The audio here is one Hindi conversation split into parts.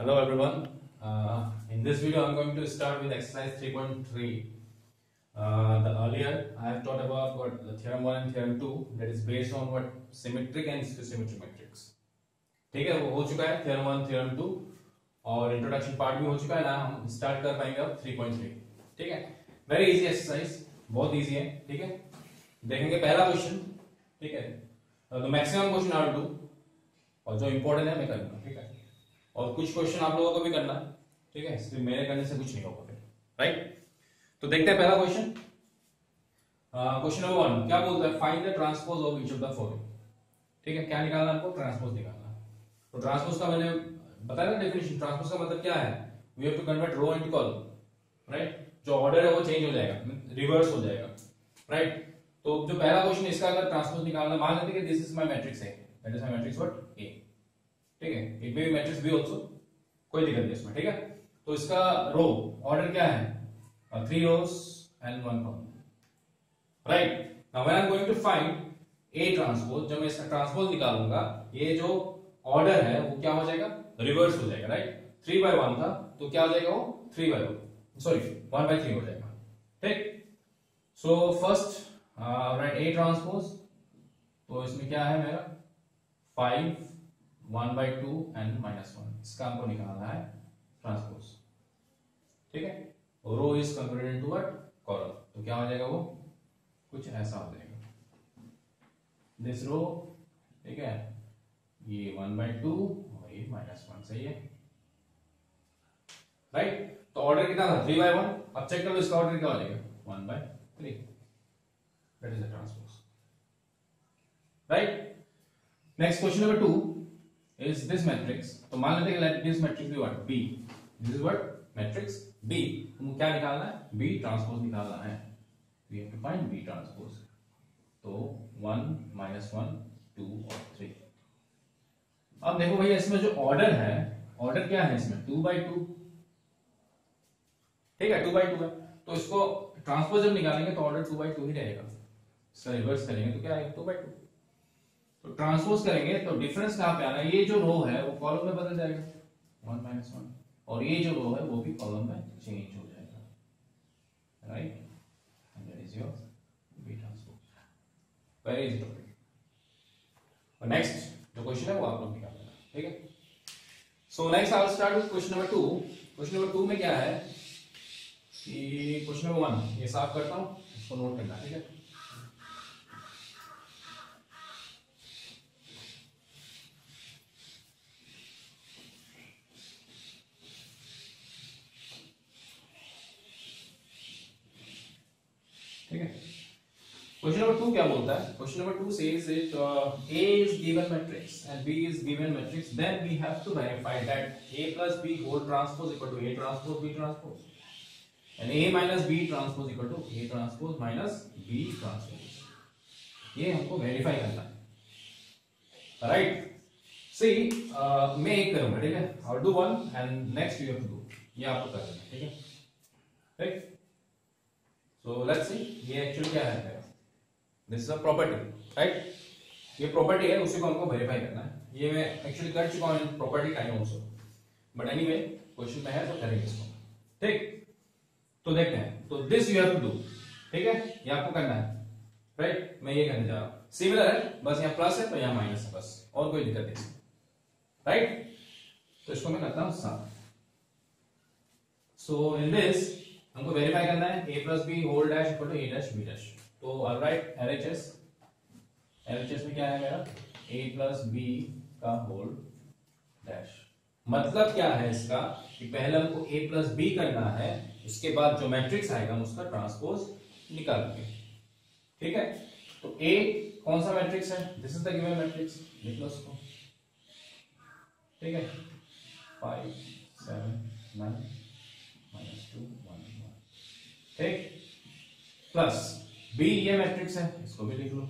Hello everyone. Uh, in this video I'm going to start with exercise 3.3. Uh, the earlier I have taught about what the theorem 1 and theorem 2 that is based on what symmetric and symmetric matrix. ठीक है वो हो चुका है theorem 1 theorem 2 और introduction part भी हो चुका है ना हम start कर पाएँगे अब 3.3 ठीक है very easy exercise बहुत easy है ठीक है देखेंगे पहला क्वेश्चन ठीक है तो मैक्सिमम क्वेश्चन आर टू और जो इंपॉर्टेंट है मैं करूँगा ठीक है और कुछ क्वेश्चन आप लोगों को भी करना है। ठीक है? सिर्फ़ मेरे करने से कुछ नहीं होगा फिर। राइट तो देखते हैं पहला क्वेश्चन क्वेश्चन नंबर वन क्या बोलता है? Find the transpose of each of the following ठीक है? क्या निकालना आपको? ट्रांसपोज निकालना तो ट्रांसपोज का मैंने बताया ना डेफिनेशन ट्रांसपोज का मतलब क्या है? We have to convert row into column right जो ऑर्डर है वो चेंज हो जाएगा। रिवर्स हो जाएगा। राइट तो जो पहला क्वेश्चन इसका अगर ट्रांसपोज निकालना मान लेते हैं कि this is my matrix A that is my matrix what ठीक है? It may be matrix B also कोई दिक्कत नहीं इसमें, ठीक है? तो इसका रो ऑर्डर क्या है? Three rows and one column right now when I am going to find a transpose जब मैं इसका ट्रांसपोज निकालूँगा, ये जो ऑर्डर है, वो क्या हो जाएगा? रिवर्स हो जाएगा राइट थ्री बाय वन था तो क्या हो जाएगा वो? Three by one sorry one by three हो जाएगा। ठीक? So first write a transpose तो इसमें क्या है मेरा? Five one by two and minus one. इसका हमको निकालना है ट्रांसपोज। ठीक है? Row is concluded into what? Column. तो क्या हो जाएगा वो? कुछ ऐसा हो जाएगा। दिस रो ठीक है? ये वन बाई टू और ये माइनस वन, सही है? राइट तो ऑर्डर कितना था? थ्री बाय वन अब चेक कर इसका ऑर्डर क्या हो जाएगा? One by three that is the transpose right next question number two is this matrix? तो मान लेते हैं let this matrix b. This is what? Matrix b. तो क्या निकालना है? B ट्रांसपोज निकालना है। We have to find b transpose तो 1 minus 1 2 और 3 अब देखो भैया, इसमें जो ऑर्डर है ऑर्डर क्या है इसमें? 2 by 2 ठीक है 2 by 2 है। तो इसको ट्रांसपोज जब निकालेंगे तो ऑर्डर 2 by 2 ही रहेगा। इसका रिवर्स करेंगे तो क्या आएगा? 2 by 2 तो ट्रांसपोज करेंगे तो डिफरेंस कहाँ पे आना ये जो रो है, वो कॉलम में बदल जाएगा। वन माइनस वन और ये जो रो है, वो भी कॉलम में चेंज हो जाएगा। Right and is your B transpose very और नेक्स्ट जो क्वेश्चन है, वो आप लोग निकाल लेना। ठीक है? So next I will start with question number 2 question number 2 में क्या है? कि क्वेश्चन नंबर 1 ये साफ़ करता हूँ, इसको नोट करना ठीक है? ठीक क्वेश्चन नंबर टू क्या बोलता है? क्वेश्चन नंबर टू से is it A is given matrix and B is given matrix then we have to verify that A plus B whole transpose equal to A transpose B transpose and A minus B transpose equal to A transpose minus B transpose ये हमको वेरीफाई करना है। राइट सी मैं एक करूँगा, ठीक है? I do one and next you have to do ये आपको करना है, ठीक है? राइट सो लेट्स सी ये एक्चुअली क्या है? This is a property right ये प्रॉपर्टी है, उसी को हमको वेरीफाई करना है। ये मैं एक्चुअली कर चुका हूँ property time also but anyway question में है तो करेंगे इसको। ठीक? तो देखते हैं। तो this you have to do ठीक है? ये आपको करना है राइट मैं ये करने जा रहा हूँ। सिमिलर है, बस यहाँ प्लस है तो यहाँ माइनस है, बस। और कोई दिक्कत नहीं। राइट तो इसको मैं करता हूँ साफ़ सो इन दिस हमको वेरीफाई करना है, a plus B whole dash equal to a dash b dash तो राइट LHS LHS में क्या है मेरा? A प्लस b का होल डैश मतलब क्या है इसका? कि पहले हमको a प्लस बी करना है, उसके बाद जो मैट्रिक्स आएगा, हम उसका ट्रांसपोज निकालेंगे ठीक है? तो ए कौन सा मैट्रिक्स है? This is the given matrix लिख लो उसको ठीक है? फाइव सेवन नाइन ठीक? प्लस बी ये मैट्रिक्स है, इसको भी लिख लो।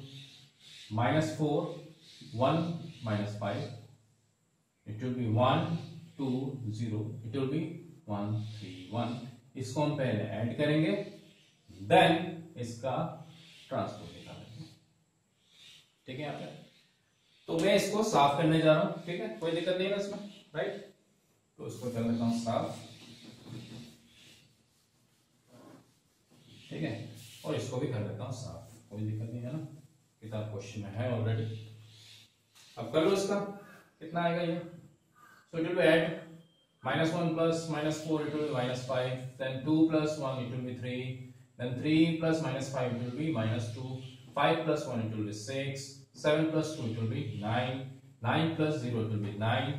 Minus four one minus five it will be one two zero it will be one three one इसको हम पहले ऐड करेंगे देन इसका ट्रांसपोज निकालेंगे। ठीक है यहाँ पे? तो मैं इसको साफ़ करने जा रहा हूँ, ठीक है? कोई दिक्कत नहीं है इसमें राइट तो इसको कर लेता हूँ साफ़। ठीक है और इसको भी कर देता हूँ साफ़ कोई दिक्कत नहीं है ना किताब क्वेश्चन है ऑलरेडी अब कर लो इसका कितना आएगा ये so it will be minus one plus minus four it will minus five then two plus one it will be three then three plus minus five it will be minus two five plus one it will be six seven plus two it will be nine nine plus zero it will be nine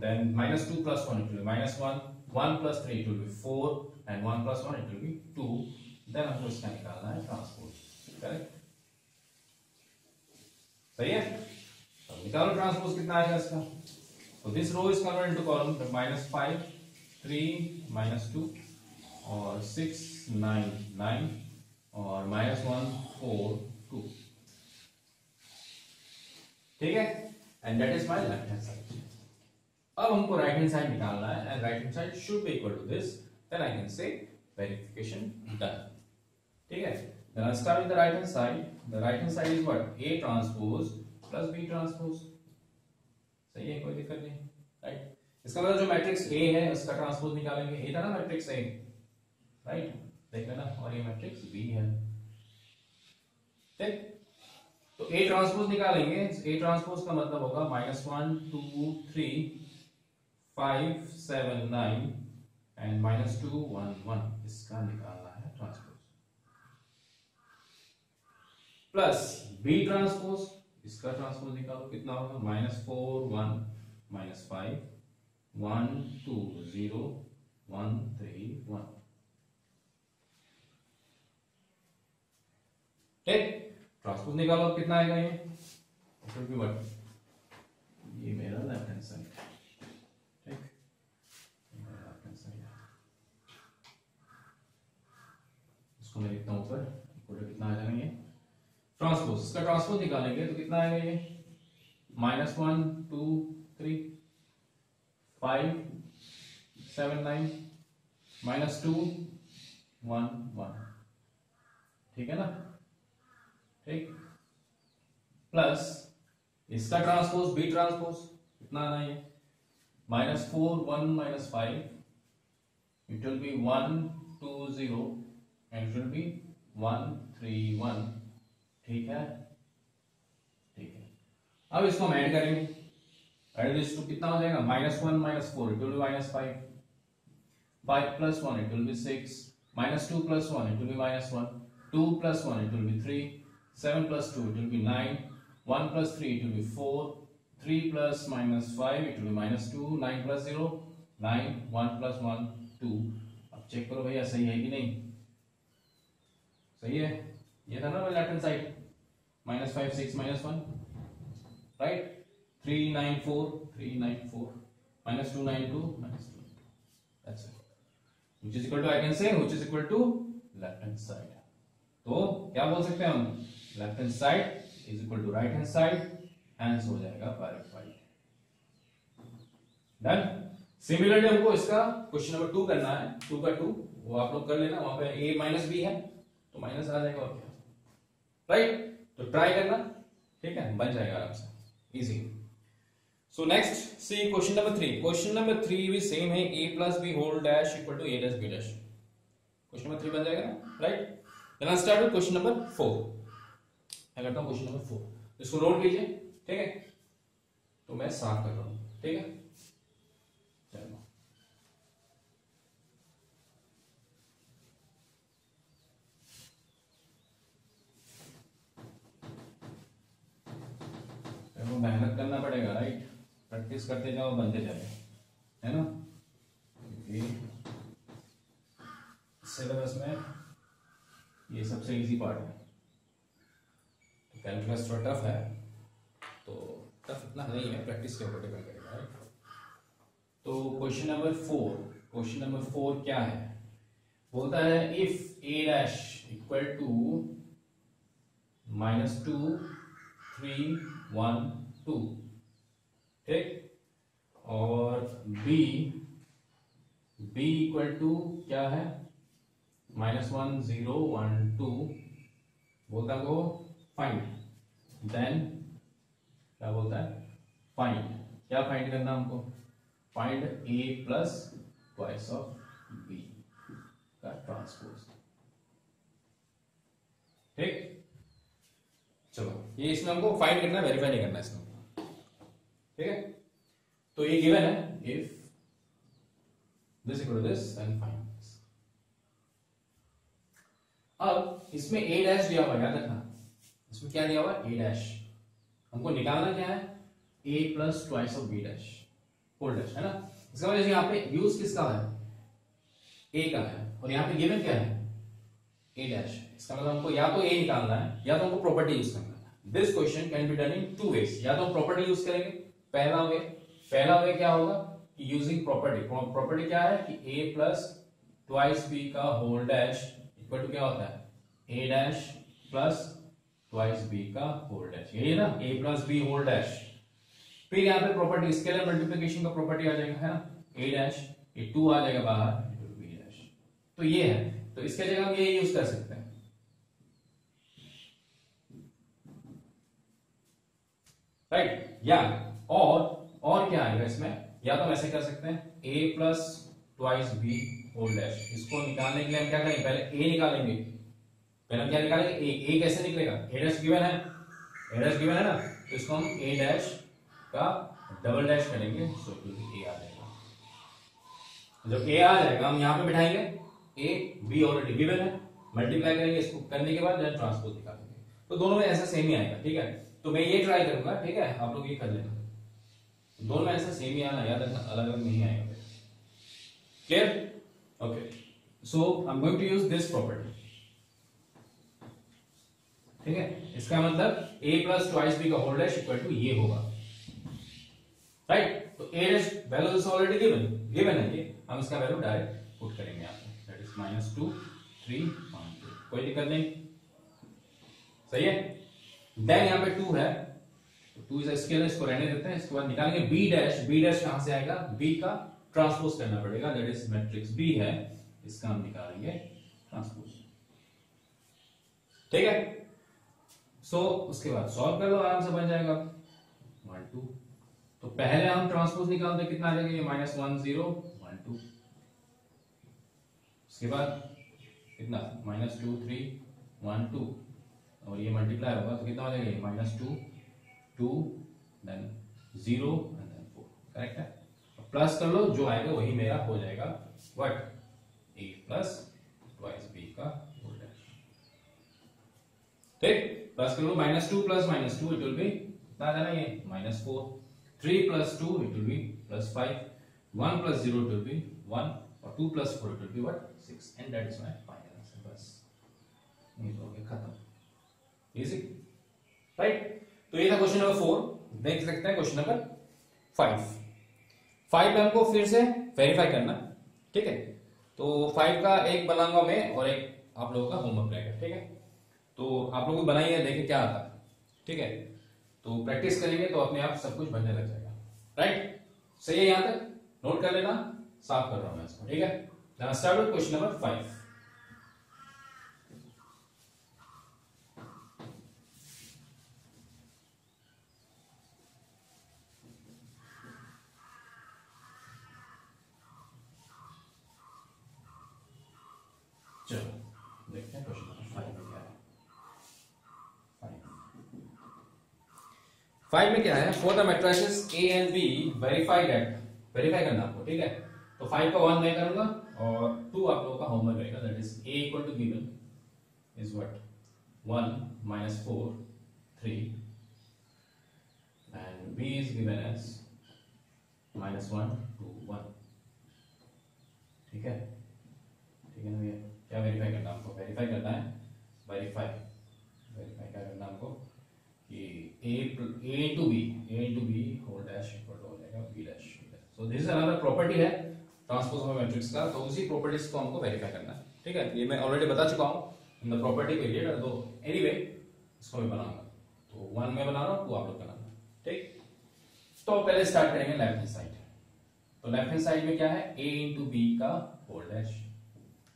then minus two plus one it will be minus one one plus three it will be four and one plus one it will be two then हमको इसका निकालना है ट्रांसपोज करेक्ट सही है अब निकालो ट्रांसपोज कितना आएगा इसका तो this row is converted into column minus five three minus two और सिक्स नाइन नाइन और माइनस वन फोर टू ठीक है? And that is my left hand side अब हमको राइट हैंड साइड निकालना है and right hand side should be equal to this then I can say verification done ठीक है? Then I'll start with the right hand side. The right hand side is what? A transpose plus b transpose. सही है? कोई दिक्कत नहीं राइट इसका मतलब जो मैट्रिक्स A है, उसका ट्रांसपोज निकालेंगे। A था ना मैट्रिक्स A राइट देख लेना, और ये मैट्रिक्स B है। ठीक? तो A ट्रांसपोज निकालेंगे। A ट्रांसपोज का मतलब होगा minus one two three five seven nine and minus two one one इसका निकालना है ट्रांसपोज प्लस बी ट्रांसपोज, इसका ट्रांसपोज निकालो, कितना होगा? Minus four, one, minus five, one, two, zero, one, three, one. ठीक? ट्रांसपोज निकालो, कितना आएगा ये? be what ये मेरा लेफ़्ट हैंड साइड ठीक? मैं लिखता हूँ ऊपर। इक्वल कितना आ जाएगा ट्रांसपोज, इसका ट्रांसपोज निकालेंगे तो कितना आएगा ये? Minus one, two, three, five, seven, nine, minus two, one one. ठीक है ना? ठीक? प्लस, इसका ट्रांसपोज, बी ट्रांसपोज, कितना आना है minus four, one, minus five, it will be one, two, zero, and it will be one, three, one. ठीक है? ठीक है। अब इसको हम ऐड करेंगे। ऐड दिस टू कितना हो जाएगा? Minus one minus four it will be minus five five plus one it will be six minus two plus one it will be minus one two plus one it will be three seven plus two it will be nine one plus three it will be four three plus minus five it will be minus two nine plus zero nine one plus one two अब चेक करो भैया, सही है कि नहीं? सही है? ये था ना left hand side minus five six minus one right three nine four three nine four minus two nine two minus two that's it which is equal to, I can say, which is equal to left hand side. तो क्या बोल सकते हैं हम? Left hand side is equal to right hand side hence हो जाएगा वेरीफाइड डन सिमिलरली हमको इसका क्वेश्चन नंबर टू करना है। टू का टू वो आप लोग कर लेना। वहाँ पे ए माइनस बी है। तो माइनस आ जाएगा और क्या? राइट तो ट्राई करना, ठीक है? बन जाएगा आराम से। Easy so next see question number three question number three भी सेम है. A plus B whole dash equal to A dash B dash question number three बन जाएगा right then start with question number four मैं करता हूँ क्वेश्चन नंबर फोर इसको नोट कीजिए, ठीक है? तो मैं साफ़ कर रहा हूँ, ठीक है चलो देखो मेहनत करना पड़ेगा राइट प्रैक्टिस करते जाओ बनते जाए है। ना? सिलेबस में ये सबसे इजी पार्ट है। तो कैलकुलस थोड़ा टफ है। तो टफ इतना नहीं है प्रैक्टिस के ऊपर डिपेंड करेगा तो question number four question number four क्या है? बोलता है if A dash equal to minus two three one two ठीक? और b b इक्वल टू क्या है? Minus one zero one two बोलता वो फाइंड देन क्या बोलता है? फाइंड क्या फाइंड करना हमको? Find A plus twice of B का ट्रांसपोज ठीक? चलो, ये इसमें हमको फाइंड करना है वेरीफाई नहीं करना इसमें। ठीक है? तो ये गिवन है if this equal to this and find this अब इसमें ए डैश दिया हुआ याद रखना। इसमें क्या दिया हुआ ए डैश हमको निकालना क्या है? A plus twice of B dash whole dash है ना? इसका वजह यहाँ पे यूज़ किसका है? ए का है। और यहाँ पे गिवन क्या है? ए डैश इसका मतलब हमको या तो ए निकालना है, या तो हमको प्रॉपर्टी यूज़ करना है। This question can be done in two ways या तो हम प्रॉपर्टी यूज़ करेंगे, पहला वे पहला वे क्या होगा? यूजिंग प्रॉपर्टी प्रॉपर्टी क्या है? कि ए प्लस ट्वाइस बी का होल डैश इक्वल टू क्या होता है? A dash plus twice B का होल डैश यही है ना? A plus B whole dash फिर यहाँ पे प्रॉपर्टी स्केलर मल्टीप्लिकेशन का प्रॉपर्टी आ जाएगा, है ना? ए डैश ये टू आ जाएगा बाहर बी डैश तो ये है। तो इसके जगह हम ये यूज़ कर सकते हैं। राइट या और और क्या आएगा इसमें या तो हम ऐसे कर सकते हैं A plus twice B whole dash इसको निकालने के लिए हम क्या करेंगे? पहले ए निकालेंगे। पहले हम क्या निकालेंगे? ए ए कैसे निकलेगा? ए डैश गिवन है। ए डैश गिवन है ना? तो इसको हम ए डैश का डबल डैश करेंगे। सो ए आ जाएगा। जब ए आ जाएगा, हम यहाँ पे बिठाएँगे। ए बी ऑलरेडी गिवन है। मल्टीप्लाई करेंगे इसको करने के बाद ट्रांसपोज निकालेंगे। तो दोनों में ऐसा सेम ही आएगा, ठीक है? तो मैं ये ट्राई करूँगा, ठीक है? आप लोग ये कर लेना। दोनों ऐसा सेम ही आना, याद रखना, अलग अलग नहीं आएगा। Clear okay so I am going to use this property ठीक है? इसका मतलब a प्लस ट्वाइस बी का होल डैश इक्वल टू ये होगा। राइट तो a dash value is already given given है ये। हम इसका वैल्यू डायरेक्ट पुट करेंगे पे that is minus two three one कोई दिक्कत नहीं। सही है? देन यहाँ पे टू है। टू इज़ स्केलर इसको रहने देते हैं इसके बाद निकालेंगे b डैश बी डैश कहाँ से आएगा? B का ट्रांसपोज करना पड़ेगा दैट इज़ मैट्रिक्स b है इसका हम निकालेंगे ट्रांसपोज ठीक है? सो so, उसके बाद सॉल्व कर लो आराम से बन जाएगा। वन टू तो पहले हम ट्रांसपोज निकालते कितना आ जाएगा? ये minus one zero one two उसके बाद कितना? Minus two three one two और ये मल्टीप्लाई होगा तो कितना हो जाएगा? Minus two two then zero correct है? प्लस कर लो, जो आएगा वही मेरा हो जाएगा what A plus twice B का होल ठीक? प्लस कर लो minus two plus minus two it will be कितना आ जाना ये? Minus four three plus two it will be plus five one plus zero it will be one और two plus four it will be what six and that is my final answer बस. ये तो हो गया खत्म. इजी राइट तो ये था क्वेश्चन नंबर फोर देख सकते हैं क्वेश्चन नंबर फाइव फाइव में हमको फिर से वेरीफाई करना, ठीक है? तो फाइव का एक बनाऊँगा मैं और एक आप लोगों का होमवर्क रहेगा, ठीक है? तो आप लोग बनाइए देखें क्या आता है, ठीक है? तो प्रैक्टिस करेंगे तो अपने आप सब कुछ बनने लग जाएगा राइट सही है यहाँ तक? नोट कर लेना, साफ़ कर रहा हूँ मैं इसको, ठीक है? क्वेश्चन नंबर फाइव चलो देखते हैं क्वेश्चन नंबर फाइव में क्या है फाइव में क्या है? For the matrices A and B verify that verify करना आपको, ठीक है? तो फाइव का वन मैं करूँगा और टू आप लोगों का होमवर्क रहेगा that is A equal to given is what one minus four three and B is given as minus one two one ठीक है? ठीक है ना भैया? क्या वेरीफाई करना हमको वेरीफाई करना है? वेरीफाई वेरीफाई क्या करना हमको कि a a into b, a into b whole dash equal to हो जाएगा b dash. So, this is another property है ट्रांसपोज ऑफ़ मैट्रिक्स का तो उसी प्रॉपर्टीज़ को हमको वेरीफाई करना है, ठीक है? ये मैं ऑलरेडी बता चुका हूँ इन द प्रॉपर्टी पीरियड तो एनीवे इसको मैं बनाऊँगा। तो वन में बना रहा हूँ टू आप लोग बनाना, ठीक? तो पहले स्टार्ट करेंगे लेफ़्ट हैंड साइड तो लेफ़्ट हैंड साइड में क्या है? A into b का होल डैश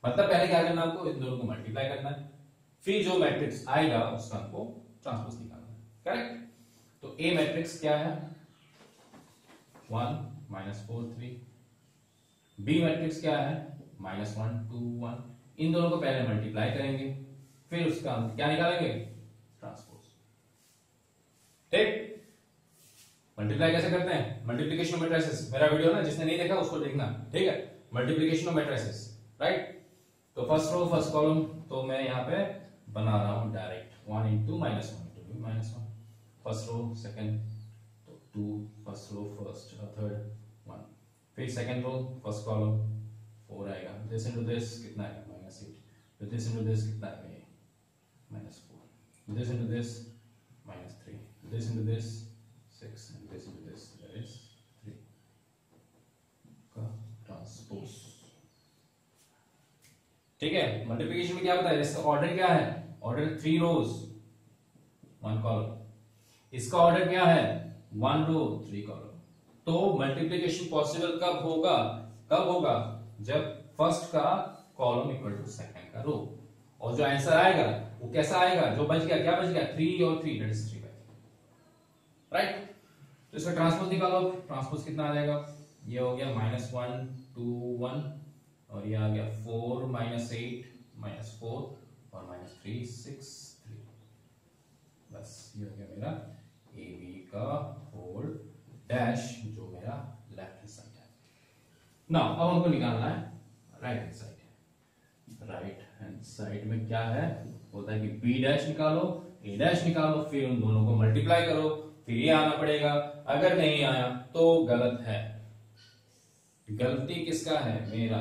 मतलब पहले क्या करना आपको? इन दोनों को मल्टीप्लाई करना है। फिर जो मैट्रिक्स आएगा, उसका हमको ट्रांसपोज निकालना है। करेक्ट तो ए मैट्रिक्स क्या है? One minus four three B matrix क्या है? माइनस वन टू वन इन दोनों को पहले मल्टीप्लाई करेंगे, फिर उसका क्या निकालेंगे? ट्रांसपोज ठीक? मल्टीप्लाई कैसे करते हैं? मल्टीप्लीकेशन मैट्रिसेस मेरा वीडियो ना, जिसने नहीं देखा, उसको देखना। ठीक है? मल्टीप्लीकेशन ऑफ़ मैट्रिसेस राइट तो फ़र्स्ट रो फ़र्स्ट कॉलम तो मैं यहाँ पे बना रहा हूँ direct one into minus one into minus one first row second तो two first row first third one फिर second row first column four आएगा। दिस इनटू दिस कितना आएगा? Minus eight this into this कितना आएगा? Minus four this into this minus three this into this six and this into this that is three का ट्रांसपोज ठीक है? मल्टीप्लिकेशन में क्या बताया? इसका ऑर्डर क्या है? Order three rows one column इसका ऑर्डर क्या है? वन रो थ्री कॉलम तो मल्टीप्लीकेशन पॉसिबल कब होगा? कब होगा? जब फ़र्स्ट का कॉलम इक्वल टू सेकंड का रो और जो आंसर आएगा, वो कैसा आएगा? जो बच गया, क्या बच गया? थ्री और three that is three by right तो इसका ट्रांसपोज निकालो. ट्रांसपोज कितना आ जाएगा? ये हो गया माइनस वन टू वन और ये आ गया four minus eight minus four और माइनस थ्री सिक्स थ्री बस, ये हो गया मेरा का होल डैश जो मेरा लेफ़्ट हैंड साइड है। ना अब हमको निकालना है right hand side right hand side में क्या है? बोलता है कि बी डैश निकालो ए डैश निकालो, फिर उन दोनों को मल्टीप्लाई करो, फिर ये आना पड़ेगा। अगर नहीं आया तो गलत है। गलती किसका है? मेरा।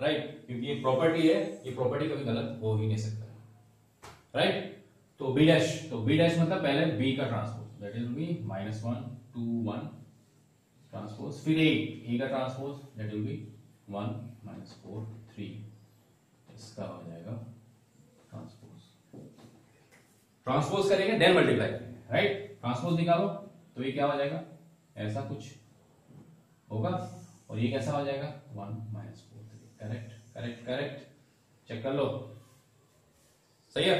Right right? क्योंकि ये प्रॉपर्टी है, ये प्रॉपर्टी कभी गलत हो ही नहीं सकता। Right right? तो बी डैश तो बी डैश मतलब पहले बी का transpose that is B minus one two one transpose फिर ए ए का transpose that will be one minus four three इसका हो जाएगा ट्रांसपोज ट्रांसपोज करेंगे देन मल्टीप्लाई राइट ट्रांसपोज निकालो तो ये क्या हो जाएगा? ऐसा कुछ होगा, और ये कैसा हो जाएगा? One minus four three correct correct correct check कर लो. सही है?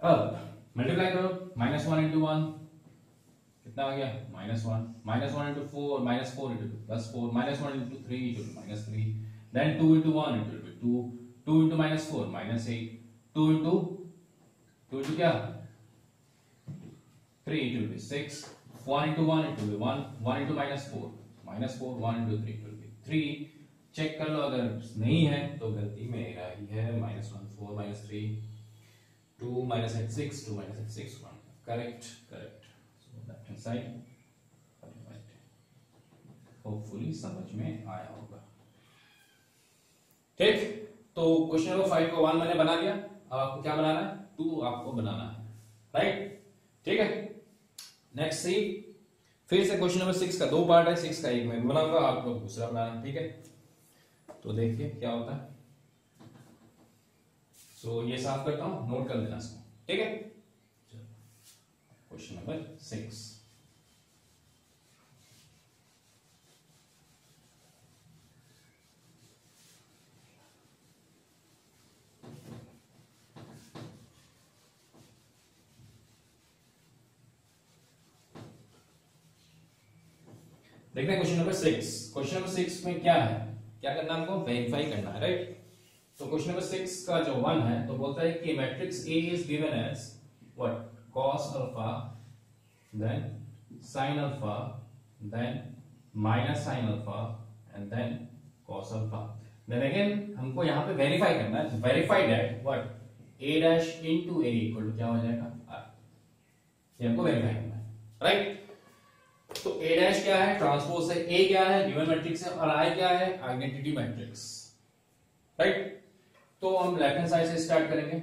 अब मल्टीप्लाई करो माइनस वन इंटू वन कितना आ गया? Minus one minus one into four minus four into two plus four minus one into three into minus three then two into one into two two two into minus four minus eight two into two into क्या? Three into two six one into one into one one into minus four minus four one into three two three check कर लो, अगर नहीं है तो गलती मेरा ही है. Minus one four minus three two minus eight six, two minus eight six one. Correct correct. So left hand side hopefully समझ में आया होगा। ठीक तो क्वेश्चन नंबर फाइव को वन मैंने बना लिया। अब आपको क्या बनाना है? टू आपको बनाना है। राइट ठीक है? नेक्स्ट सी फिर से क्वेश्चन नंबर सिक्स का दो पार्ट है। सिक्स का एक मैं बनाऊँगा आप लोग दूसरा बनाना ठीक है? तो देखिए क्या होता है। सो so, ये साफ़ करता हूँ नोट कर देना इसको। ठीक है? क्वेश्चन नंबर सिक्स देखते हैं question number six question number six में क्या है? क्या करना हमको? वेरीफाई करना है राइट तो क्वेश्चन नंबर सिक्स का जो वन है तो बोलता है कि matrix A is given as what cos alpha then sin alpha then minus sin alpha and then cos alpha then again हमको यहाँ पे वेरीफाई करना है। Verify that what a dash into a equal to क्या हो जाएगा? R. ये हमको वेरीफाई करना है। राइट तो a डैश क्या है? ट्रांसपोज है। A क्या है? गिवन मैट्रिक्स है। और i क्या है? आइडेंटिटी मैट्रिक्स राइट तो हम लेफ़्ट हैंड साइड से स्टार्ट करेंगे।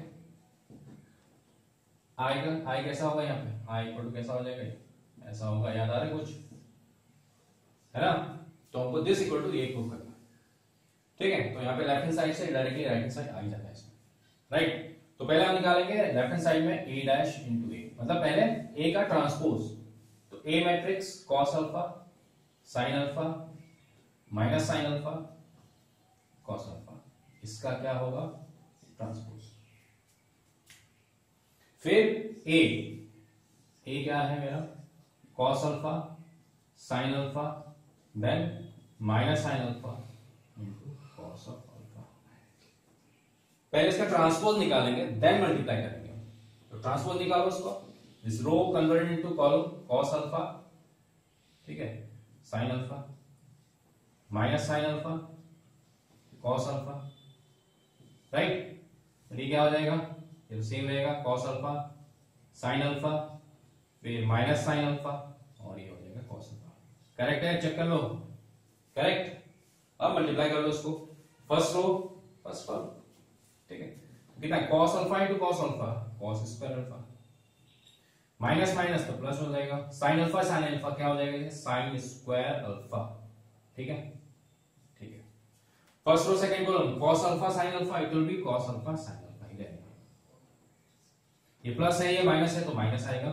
I का, i कैसा होगा यहाँ पे? I इक्वल टू कैसा हो जाएगा? ऐसा होगा, याद आ रहा है कुछ? है ना? तो हमको this equal to A prove करना ठीक है? तो यहाँ पे लेफ़्ट हैंड साइड से डायरेक्टली राइट हैंड साइड आ ही जाता है राइट तो पहले हम निकालेंगे लेफ़्ट हैंड साइड में a डैश इनटू a मतलब पहले ए का ट्रांसपोज तो A matrix cos alpha sine alpha minus sine alpha इसका क्या होगा? ट्रांसपोज फिर ए ए क्या है मेरा? Cos alpha sin alpha then minus sine alpha cos of alpha पहले इसका ट्रांसपोज निकालेंगे देन मल्टीप्लाई करेंगे। तो ट्रांसपोज निकालो उसको this row converted into column cos alpha ठीक है? Sine alpha minus sine alpha cos alpha right ये क्या हो जाएगा? ये सेम रहेगा कॉस अल्फ़ा साइन अल्फ़ा फिर माइनस साइन अल्फ़ा और ये हो जाएगा कॉस अल्फ़ा करेक्ट है? चेक कर लो। करेक्ट अब मल्टीप्लाई कर लो उसको फ़र्स्ट रो फ़र्स्ट कॉलम ठीक है? कितना? Cos alpha into cos alpha cos square alpha minus minus तो प्लस हो जाएगा। साइन अल्फ़ा साइन अल्फ़ा क्या हो जाएगा? साइन स्क्वायर अल्फ़ा ठीक है? First row second column cos alpha sin alpha it will be cos alpha sin alpha ही ये प्लस है ये माइनस है तो माइनस आएगा.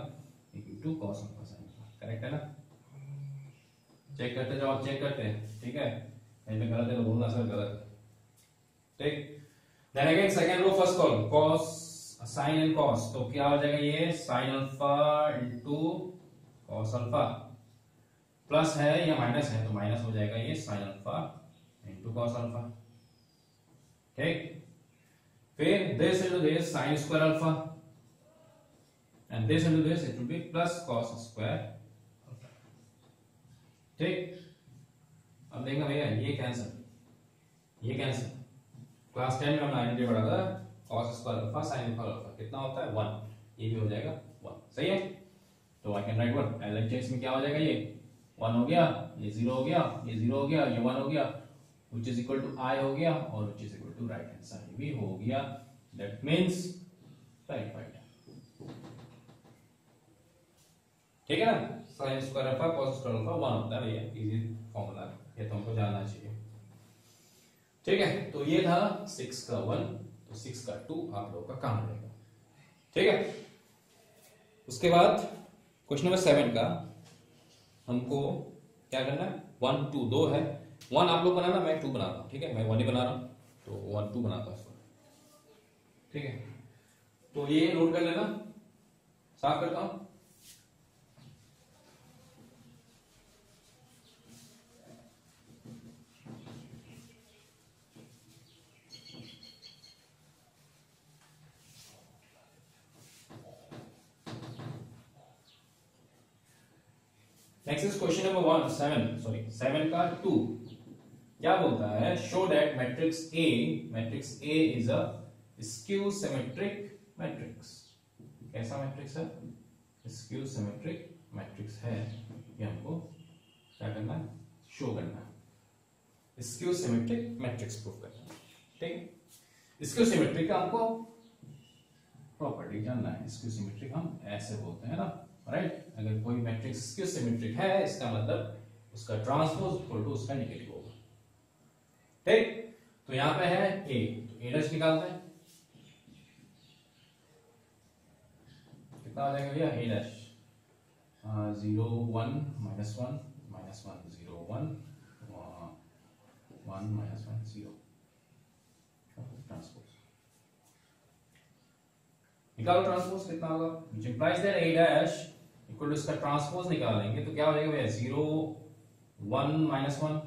Into cos alpha sin alpha correct है ना? चेक करते जाओ चेक करते हैं. ठीक है? कहीं पे गलत है तो बोलना सर गलत ठीक? Then again second row first column cos, sin and cos. तो क्या हो जाएगा ये? Sin alpha into cos alpha plus है या माइनस है तो माइनस हो जाएगा ये sin alpha two cos alpha ठीक? फिर this is to sine square alpha and this is to this it to be plus cos square ठीक? अब देखना भैया, ये कैंसिल ये कैंसिल क्लास टेन में हमने आइडेंटिटी पढ़ा था cos square alpha sine square alpha कितना होता है? वन ये भी हो जाएगा सही है? तो I can write one L H में क्या हो जाएगा ये? वन हो गया, ये ज़ीरो हो गया, ये ज़ीरो हो गया, ये वन हो गया। Which is equal to i हो गया और which is equal to right hand side भी हो गया. That means satisfied ठीक है ना? Sin square alpha cos square alpha 1 होता है भैया इजी फार्मूला ये तो जानना चाहिए. ठीक है? तो ये था 6 का 1 तो 6 का 2 आप लोगों का काम रहेगा. ठीक है? उसके बाद क्वेश्चन नंबर सेवन का हमको क्या करना है? 1 2 दो है. वन आप लोग बनाना, मैं टू बनाता हूँ, ठीक है? मैं वन ही बना रहा हूँ तो वन टू बनाता हूँ ठीक है? तो ये नोट कर लेना। साफ़ करता हूँ। Next question number one seven sorry seven का टू क्या बोलता है? Show that matrix A matrix A is a skew symmetric matrix कैसा मैट्रिक्स है? स्क्यू सिमेट्रिक मैट्रिक्स है। ये हमको क्या करना है? शो करना है। स्क्यू सिमेट्रिक मैट्रिक्स प्रूफ करना ठीक स्क्यू सिमेट्रिक का हमको प्रॉपर्टी जानना है। स्क्यू सिमेट्रिक हम ऐसे बोलते हैं ना। राइट अगर कोई मैट्रिक्स स्क्यू सिमेट्रिक है, इसका मतलब उसका ट्रांसपोज इक्वल टू उसका नेगेटिव ठीक? तो यहाँ पे है ए तो ए डैश निकालते हैं। कितना आ जाएगा भैया? A dash zero one minus one minus one zero one one minus one zero transpose निकालो ट्रांसपोज कितना होगा? implies that a dash equal to इसका ट्रांसपोज निकालेंगे तो क्या हो जाएगा भैया? Zero one minus one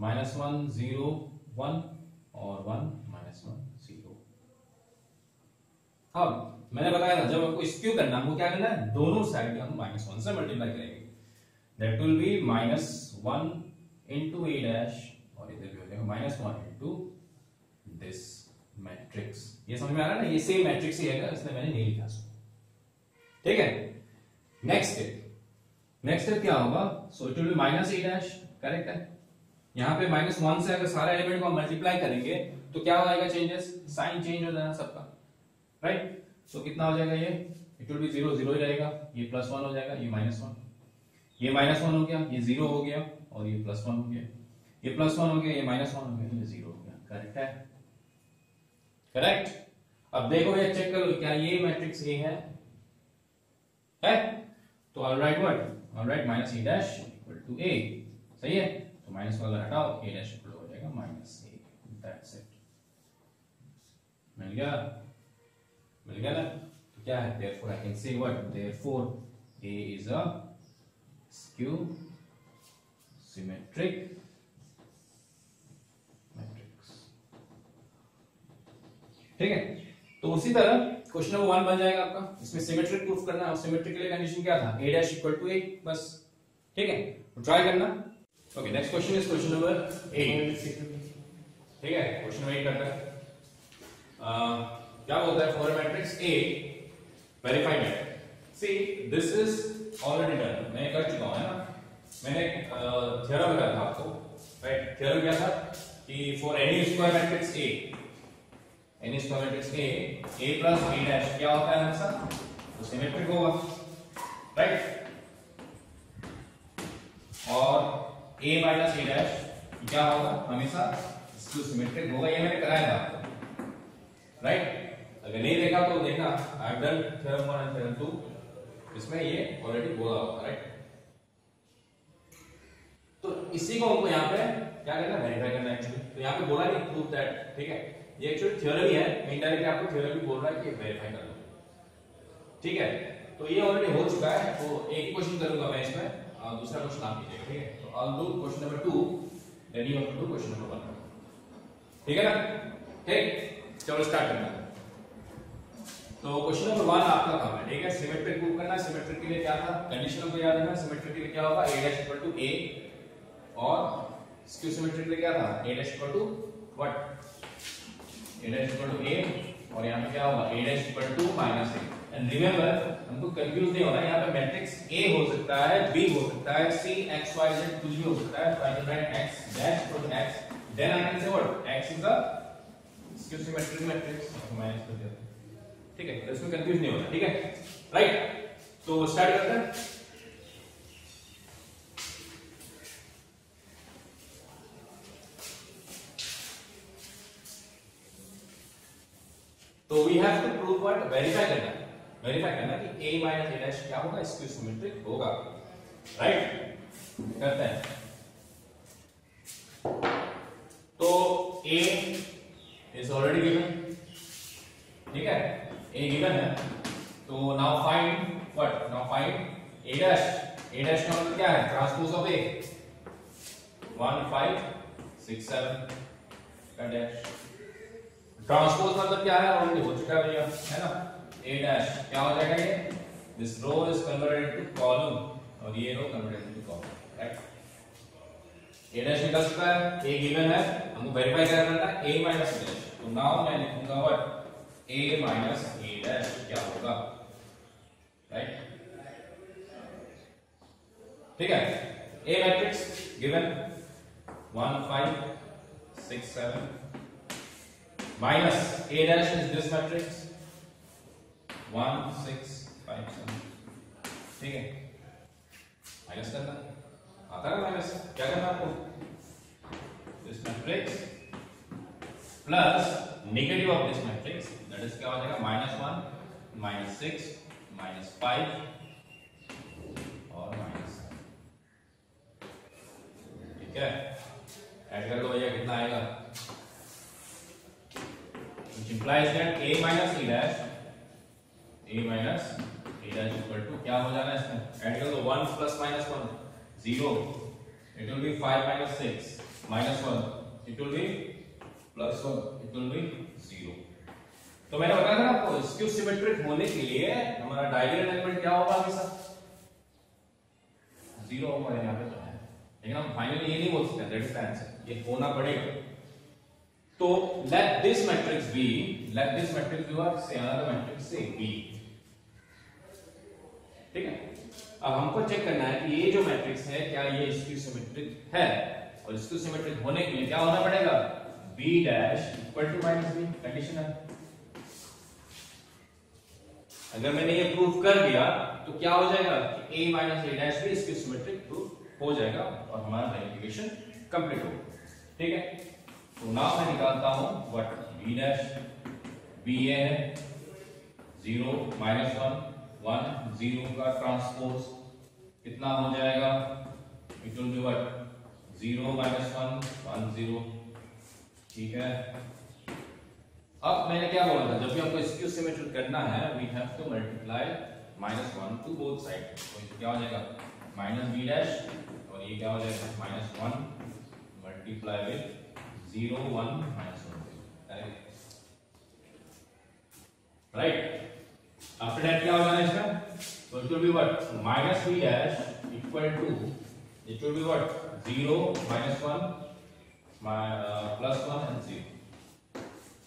minus one zero one और वन माइनस वन ज़ीरो। अब मैंने बताया था, जब आपको स्क्यू करना हमको क्या करना है? दोनों साइड हम माइनस वन से मल्टीप्लाई करेंगे। That will be minus one into A dash और इधर भी हो जाएगा minus one into this matrix ये समझ में आ रहा है ना? ये सेम मैट्रिक्स ही है इसलिए मैंने नहीं लिखा। ठीक है? नेक्स्ट स्टेप नेक्स्ट स्टेप क्या होगा? So it will be minus A dash correct है? यहाँ पे माइनस वन से अगर सारे एलिमेंट को मल्टीप्लाई करेंगे तो क्या हो जाएगा चेंजेस साइन चेंज हो जाएगा सबका राइट सो so, कितना हो जाएगा ये? It will be zero zero ही रहेगा। ये प्लस वन हो जाएगा ये माइनस वन ये माइनस वन हो गया ये ज़ीरो हो गया और ये प्लस वन हो गया। ये प्लस वन हो गया ये माइनस वन हो गया ये ज़ीरो हो गया। करेक्ट है? करेक्ट अब देखो ये चेक करो क्या ये मैट्रिक्स ए है? है? तो all right what all right minus A dash equal to A सही है? माइनस वाला हटाओ ए डैश इक्वल हो जाएगा माइनस ए दैट्स इट मिल गया? मिल गया ना? तो क्या है? Therefore I can say what therefore A is a skew symmetric matrix ठीक है? तो उसी तरह क्वेश्चन नंबर वन बन जाएगा आपका। इसमें सिमेट्रिक प्रूफ करना है। और सिमेट्रिक के लिए कंडीशन क्या था? A dash equal to A बस। ठीक है? ट्राई करना। Okay next question is question number ठीक है क्वेश्चन नंबर एट करता है। क्या बोलता है for matrix A verify matrix C this is already done मैं कर चुका हूँ, है ना? मैंने थ्योरम बताया था आपको राइट थ्योरम क्या था? कि for any square matrix A any square matrix A A plus B dash क्या होता है हमेशा तो सिमेट्रिक होगा राइट और a माइनस ए डैश क्या होगा? हमेशा सिमेट्रिक होगा। ये मैंने कराया था आपको। राइट अगर नहीं देखा तो देखना। I done theorem 1 and theorem 2 इसमें ये ऑलरेडी बोला हुआ राइट तो इसी को हमको यहाँ पे क्या करना वेरीफाई करना एक्चुअली तो यहाँ पे बोला नहीं प्रूफ दैट ठीक है? ये एक्चुअली थ्योरम ही। है इनडायरेक्टली आपको थ्योरम भी बोल रहा है कि वेरीफाई कर लो। ठीक है? तो ये ऑलरेडी हो चुका है। तो एक क्वेश्चन करूँगा मैं इसमें। दूसरा क्वेश्चन आप कीजिएगा, ठीक है? Will do question number 2 then you have to do question number 1 ठीक है ना? ठीक? चलो स्टार्ट करना तो क्वेश्चन नंबर वन आपका काम है, ठीक है? सिमेट्रिक प्रूव करना सिमेट्रिक के लिए क्या था? कंडीशन हमको याद रखना सिमेट्रिक के लिए क्या होगा? A dash equal to a. और स्क्यू सिमेट्रिक के लिए क्या था? A dash equal to what a dash equal to a. और यहाँ पे क्या होगा? A dash equal to minus a. And remember हमको कंफ्यूज नहीं होना, यहाँ पे मैट्रिक्स ए हो सकता है बी हो सकता है, c, x, y, z कुछ भी हो सकता है write x, dash equal to x, then i can say what? X is the skew symmetric matrix minus कर दिया। ठीक है तो इसमें कंफ्यूज नहीं होना, ठीक है? राइट तो स्टार्ट करते हैं। तो we have to prove what verify करना। वेरीफाई करना कि a माइनस a डैश क्या होगा? स्क्यू सिमेट्रिक होगा। राइट करते हैं। तो a इज़ ऑलरेडी गिवन ठीक है? A गिवन है। तो now find what now find a dash a dash का मतलब क्या है? ट्रांसपोज ऑफ़ a 1 5 6 7 का डैश ट्रांसपोज मतलब क्या है? ऑलरेडी हो चुका है भैया। है ना? A डैश क्या हो जाएगा ये? This row is converted to column और ये row converted to column right a dash निकल चुका है, a गिवन है, हमको वेरीफाई करना है, a माइनस डैश तो नाउ मैं लिखूँगा what a minus a dash क्या होगा? राइट ठीक है? A matrix given 1 5 6 7 minus a dash is this matrix. 1 6 5 7 ठीक है? माइनस करना। आता है माइनस क्या करना आपको? This matrix plus negative of this matrix that is क्या हो जाएगा? Minus one minus six minus five और माइनस ठीक है? ऐड कर लो भैया, कितना आएगा? Implies that a minus e dash a minus e dash equal to क्या हो जाना है इसमें ऐड कर दो 1 plus minus 1 0 it will be 5 minus 6 minus 1 it will be plus 1 it will be 0 तो मैंने बताया था आपको स्क्यू सिमेट्रिक होने के लिए हमारा डायगोनल एलिमेंट क्या होगा हमेशा ज़ीरो होगा यहाँ पे तो है लेकिन हम फाइनली ये नहीं बोल सकते दैट इज़ द आंसर ये होना पड़ेगा तो let this matrix be let this matrix be what say another matrix say b ठीक है? अब हमको चेक करना है कि ये जो मैट्रिक्स है, क्या ये स्क्यू सिमेट्रिक है? और स्क्यू सिमेट्रिक होने के लिए क्या होना पड़ेगा? B dash equal to minus B condition है। अगर मैंने ये प्रूफ कर दिया तो क्या हो जाएगा कि माइनस ए डैश भी स्क्यू सिमेट्रिक प्रूफ हो जाएगा और हमारा वेरिफिकेशन कंप्लीट होगा ठीक है? तो नाउ मैं निकालता हूँ। What b dash b A है? 0 माइनस वन वन ज़ीरो का ट्रांसपोज कितना हो जाएगा? It will be what 0 minus one one zero ठीक है? अब मैंने क्या बोला था? जब भी आपको स्क्यू सिमेट्रिक करना है we have to multiply minus one to both side तो क्या हो जाएगा? माइनस बी डैश और और ये क्या हो जाएगा? Minus one multiply with zero one minus one correct right after that क्या हो जाना इसका will be what minus v dash equal to it will be what 0 minus 1 my, uh, plus 1 and 0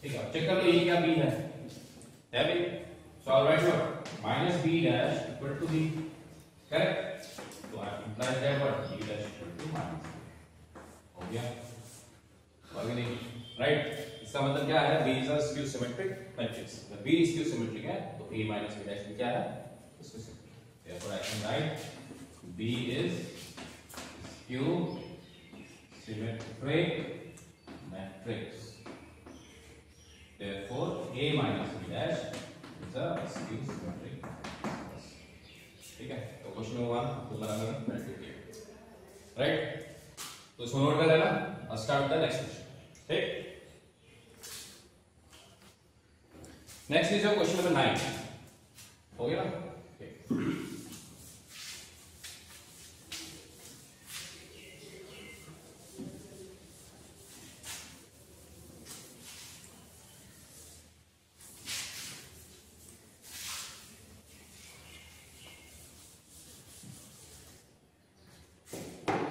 ठीक है चेक कर लो ये क्या b है है भी so i'll write what minus b dash equal to b correct so i imply that what b dash equal to minus हो गया हो नहीं राइट इसका मतलब क्या है? B is skew symmetric matrix अगर बी स्क्यू सिमेट्रिक है तो ए माइनस बी डैश क्या है? Right B is skew symmetric matrix for A minus B dash is a skew symmetric ठीक है? तो क्वेश्चन होगा तुम्हारा राइट तो इसमें नोट कर लेना स्टार्ट द नेक्स्ट क्वेश्चन ठीक? Next is question number nine हो गया ना ठीक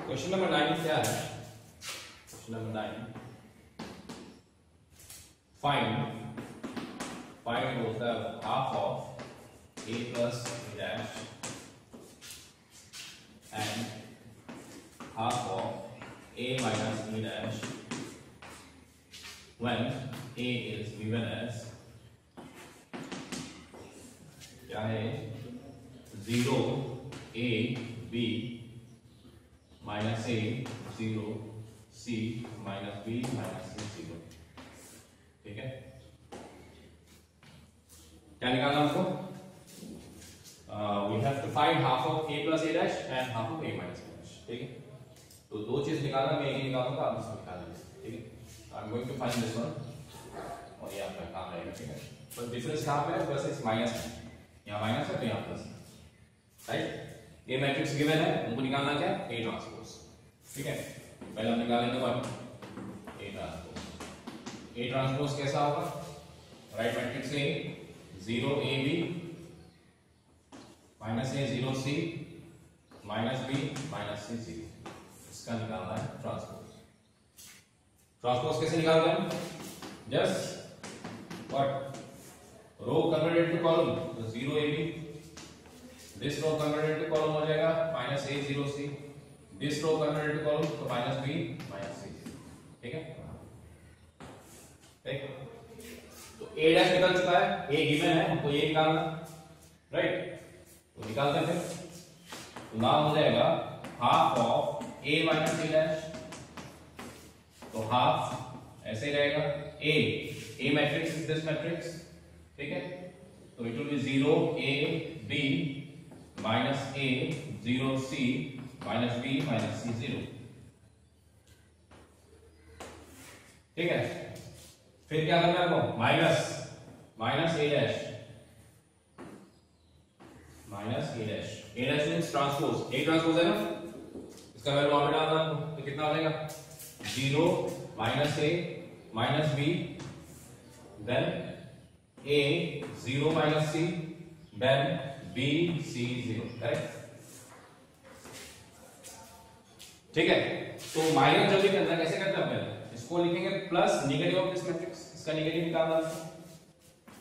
क्वेश्चन नंबर नाइन क्या है question number nine find find होता है half of A plus A dash and half of A minus A dash when a is given as क्या है zero A B minus A zero C minus B minus C zero ठीक है क्या निकालना हमको we have to find half of A plus A dash and half of A minus A dash ठीक है तो दो चीज़ निकालना मैं एक ही निकालूँगा आप इसको निकाल लीजिए ठीक है I am going to find this one और ये आपका काम रहेगा ठीक है पर डिफरेंस कहाँ पे है बस इस माइनस है यहाँ माइनस है तो यहाँ प्लस राइट ये मैट्रिक्स गिवन है, उनको निकालना क्या ए ट्रांसपोज ठीक है? पहले हम निकालेंगे one A transpose A transpose कैसा होगा? Right matrix A zero A B minus A zero C minus B minus C zero इसका निकालना है ट्रांसपोज ट्रांसपोज कैसे निकालते हैं just what row converted to column zero A B this row converted to column हो जाएगा minus A zero C this row converted to column तो माइनस बी माइनस सी ठीक है? ठीक तो ए डैश निकल चुका है ए गिवन है, हमको ये निकालना। राइट तो निकालते हैं तो नाम हो जाएगा half of A minus A dash तो हाफ़ ऐसे ही रहेगा। A A matrix is this matrix ठीक है? तो it will be zero A B minus A zero C minus B minus C zero ठीक है? फिर क्या करना है minus minus A dash minus A dash A dash means transpose A transpose है ना? इसका वैल्यू वहाँ डालना है तो कितना जाएगा? Zero minus A minus B then A zero minus C then B C zero correct ठीक है? तो माइनस जब भी करना है, कैसे करना है इसको लिखेंगे plus negative of this matrix इसका नेगेटिव निकालना है।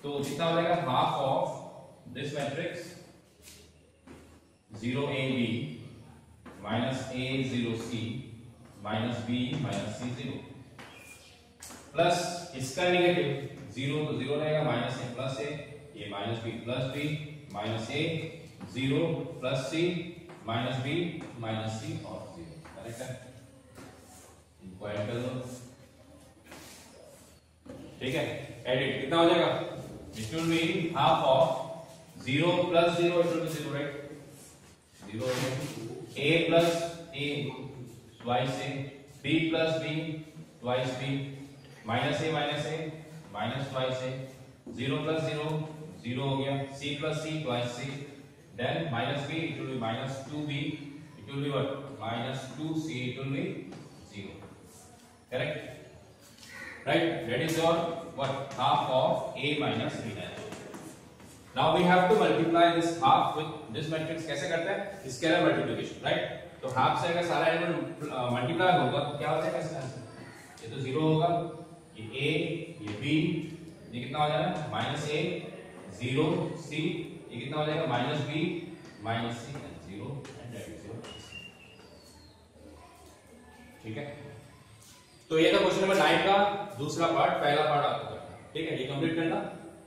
तो कितना हो जाएगा? Half of this matrix zero A B minus A zero C minus B minus C zero plus इसका नेगेटिव ज़ीरो तो ज़ीरो रहेगा, माइनस ए प्लस ए, ये minus B plus B, minus A zero plus C, minus B minus C और ज़ीरो। करेक्ट है? इनको ऐड कर दो। ठीक है? एडिट कितना हो जाएगा? It will be half of zero plus zero it will be zero right zero a plus a twice a, b plus b twice b minus a minus a minus twice a zero plus zero zero हो गया c plus c twice c then minus b it will be minus 2b it will be what minus 2c it will be 0 correct right that is your what half of a minus b dash now we have to multiply this half with this matrix कैसे करते हैं स्केलर मल्टीप्लिकेशन राइट तो हाफ़ से अगर सारा एलिमेंट मल्टीप्लाई होगा तो क्या हो जाएगा इसका आंसर ये तो ज़ीरो होगा ए ये बी ये कितना हो जाएगा? माइनस ए ज़ीरो सी ये कितना हो जाएगा? Minus B minus C zero ठीक है? तो ये था क्वेश्चन नंबर नाइन का, दूसरा पार्ट पहला पार्ट आपको करना ठीक है? ये कंप्लीट करना।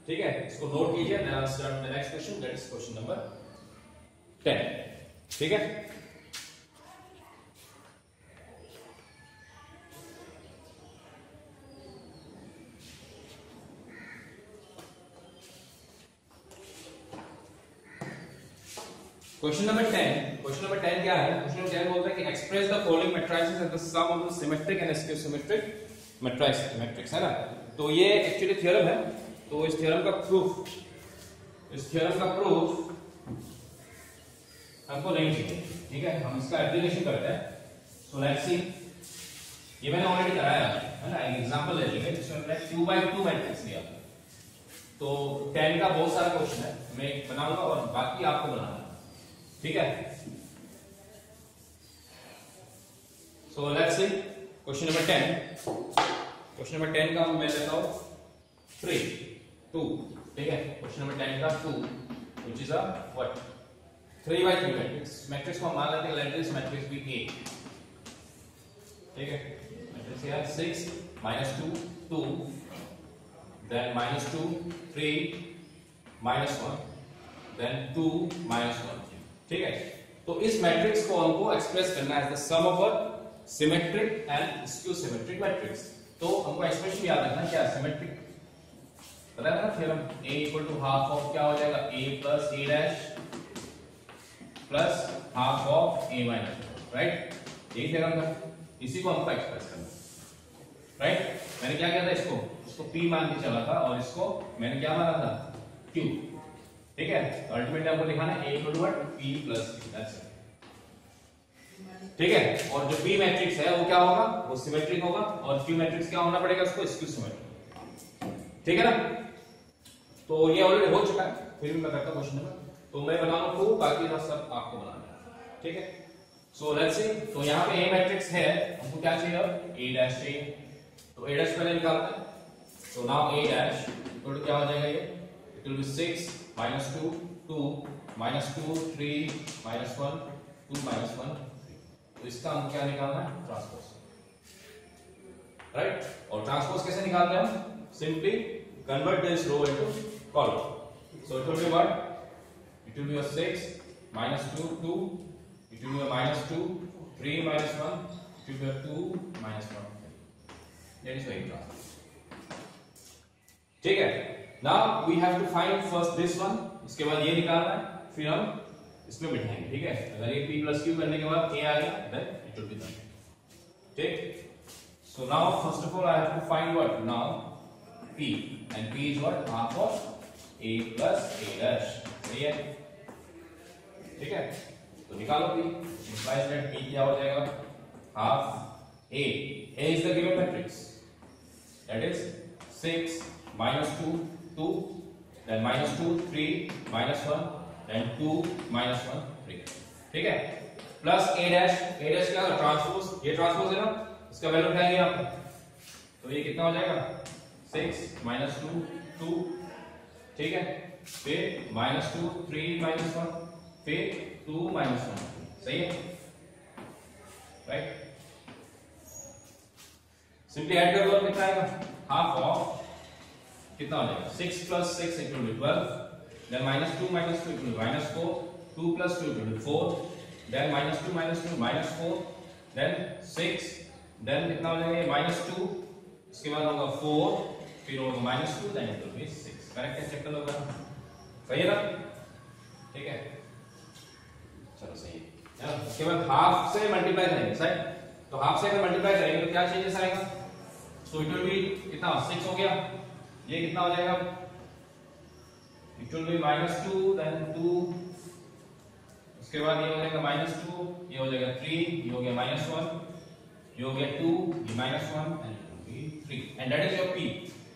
ठीक है? इसको नोट कीजिए next question that is question number ten ठीक है? क्वेश्चन नंबर 10 क्वेश्चन नंबर 10 क्या है? क्वेश्चन नंबर 10 बोलता है कि express the following matrices as the sum of the symmetric and skew symmetric matrix matrix है ना? तो ये एक्चुअली थ्योरम है। तो इस थ्योरम का प्रूफ इस थ्योरम का प्रूफ हमको नहीं चाहिए, ठीक है? हम इसका एप्लीकेशन करते हैं। सो लेट्स सी ये मैंने ऑलरेडी कराया, है ना? एक एग्जांपल ले लीजिए जिसमें मैंने 2 बाय 2 मैट्रिक्स लिया तो 10 का बहुत सारा क्वेश्चन है। मैं बनाऊँगा और बाकी आपको बनाना ठीक है? So let's see question number ten question number ten का मैं लेता हूँ थ्री टू ठीक है? क्वेश्चन नंबर टेन का two which is a what three by three matrix matrix को मान लेते हैं मैट्रिक्स बी ए ठीक है? मैट्रिक्स है six minus two two then minus two three minus one then two minus one ठीक है? तो इस मैट्रिक्स को हमको एक्सप्रेस करना है sum of a symmetric and skew symmetric matrix तो हमको एक्सप्रेशन याद रखना क्या सिमेट्रिक पता है ना theorem a equal to half of क्या हो जाएगा? A plus a dash plus half of a minus right यही थ्योरम था। इसी को हमको एक्सप्रेस करना राइट मैंने क्या किया था इसको? इसको p मान के चला था और इसको मैंने क्या माना था? Q. ठीक है? अल्टीमेटली आपको दिखाना है equal to what p plus ठीक है? और जो p मैट्रिक्स है, वो क्या होगा? वो सिमेट्रिक होगा। और q मैट्रिक्स क्या होना पड़ेगा उसको? स्क्यू सिमेट्रिक ठीक है ना? तो ये ऑलरेडी हो चुका है। फिर भी मैं करता क्वेश्चन नंबर तो मैं बनाऊँगा टू बाकी का सब आपको बनाना है। ठीक है? सो लेट्स सी तो यहाँ पे a मैट्रिक्स है। हमको क्या चाहिए अब? A डैश चाहिए। तो a डैश पहले निकालते हैं। तो नाउ a डैश टू क्या हो जाएगा ये? It will be 6 minus 2, 2, minus 2, 3, minus 1, 2, minus 1, 3. तो इसका हम क्या निकालना है ट्रांसपोज राइट और ट्रांसपोज कैसे निकालते हैं हम simply convert this row into column so it will be what it will be 6 minus 2 2 it will be a minus 2 3 minus 1 it will be a 2 minus 1 that is very transpose ठीक है now we have to find first this one इसके बाद ये निकालना है, फिर हम इसमें बिठाएँगे, ठीक है? अगर ये p प्लस क्यू करने के बाद a आ गया then it will be done ठीक? So now first of all I have to find what now p. And p is what half of a plus a dash सही है? ठीक है? तो निकालो p. इंप्लाइज दैट p क्या हो जाएगा? Half a. A is the given matrix that is 6 minus 2 2 then minus 2 3 minus 1 then 2 minus 1 3 ठीक है? Plus a dash a dash क्या ट्रांसपोज ये ट्रांसपोज है ना? इसका वैल्यू उठाएँगे आप। तो ये कितना हो जाएगा? 6 माइनस टू टू ठीक है? फिर minus two three minus one फिर टू माइनस वन सही है? राइट सिंपली ऐड कर दो कितना आएगा? हाफ़ ऑफ़ कितना हो जाएगा? Six plus six equal to twelve then minus two minus two equal minus four two plus two equal to four then minus two minus two minus four then six then कितना हो जाएगा? माइनस टू इसके बाद होगा फोर फिर होगा minus two then it will be six correct है? चेक कर लो सही है ना? ठीक है? चलो सही है। उसके बाद हाफ़ से मल्टीप्लाई करेंगे, सही? तो हाफ़ से अगर मल्टीप्लाई करेंगे तो क्या चेंजेस आएगा? सो इट विल बी कितना? 6 हो गया। ये कितना हो जाएगा? It will be minus two then two उसके बाद ये हो जाएगा माइनस टू ये हो जाएगा थ्री ये हो गया माइनस वन ये हो गया टू ये minus one and three and that is your P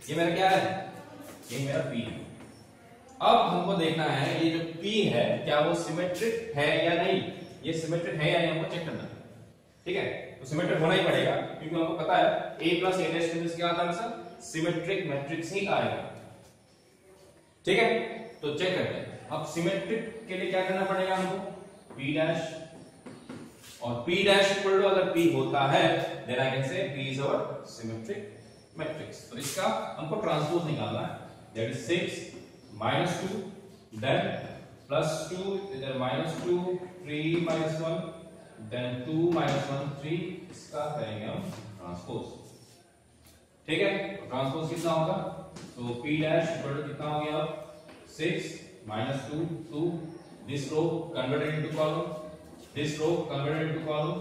ये मेरा क्या है? ये मेरा पी है। अब हमको देखना है, ये जो पी है, क्या वो सिमेट्रिक है या नहीं? ये सिमेट्रिक है या नहीं, हमको चेक करना ठीक है? तो सिमेट्रिक होना ही पड़ेगा, क्योंकि हमको पता है a प्लस ए डैश क्या आता है सर सिमेट्रिक मैट्रिक्स ही आएगा। ठीक है? तो चेक करते हैं। अब सिमेट्रिक के लिए क्या करना पड़ेगा हमको? P डैश और p डैश इक्वल टू अगर p होता है then I can say p is our symmetric matrix तो इसका हमको ट्रांसपोज निकालना है। That is 6 minus 2 then plus 2 इधर minus 2 3 minus 1 then two minus one three इसका करेंगे हम ट्रांसपोज ठीक है? तो ट्रांसपोज कितना होगा? तो पी डैश कितना हो गया? Six minus two two this row converted into column this row converted into column.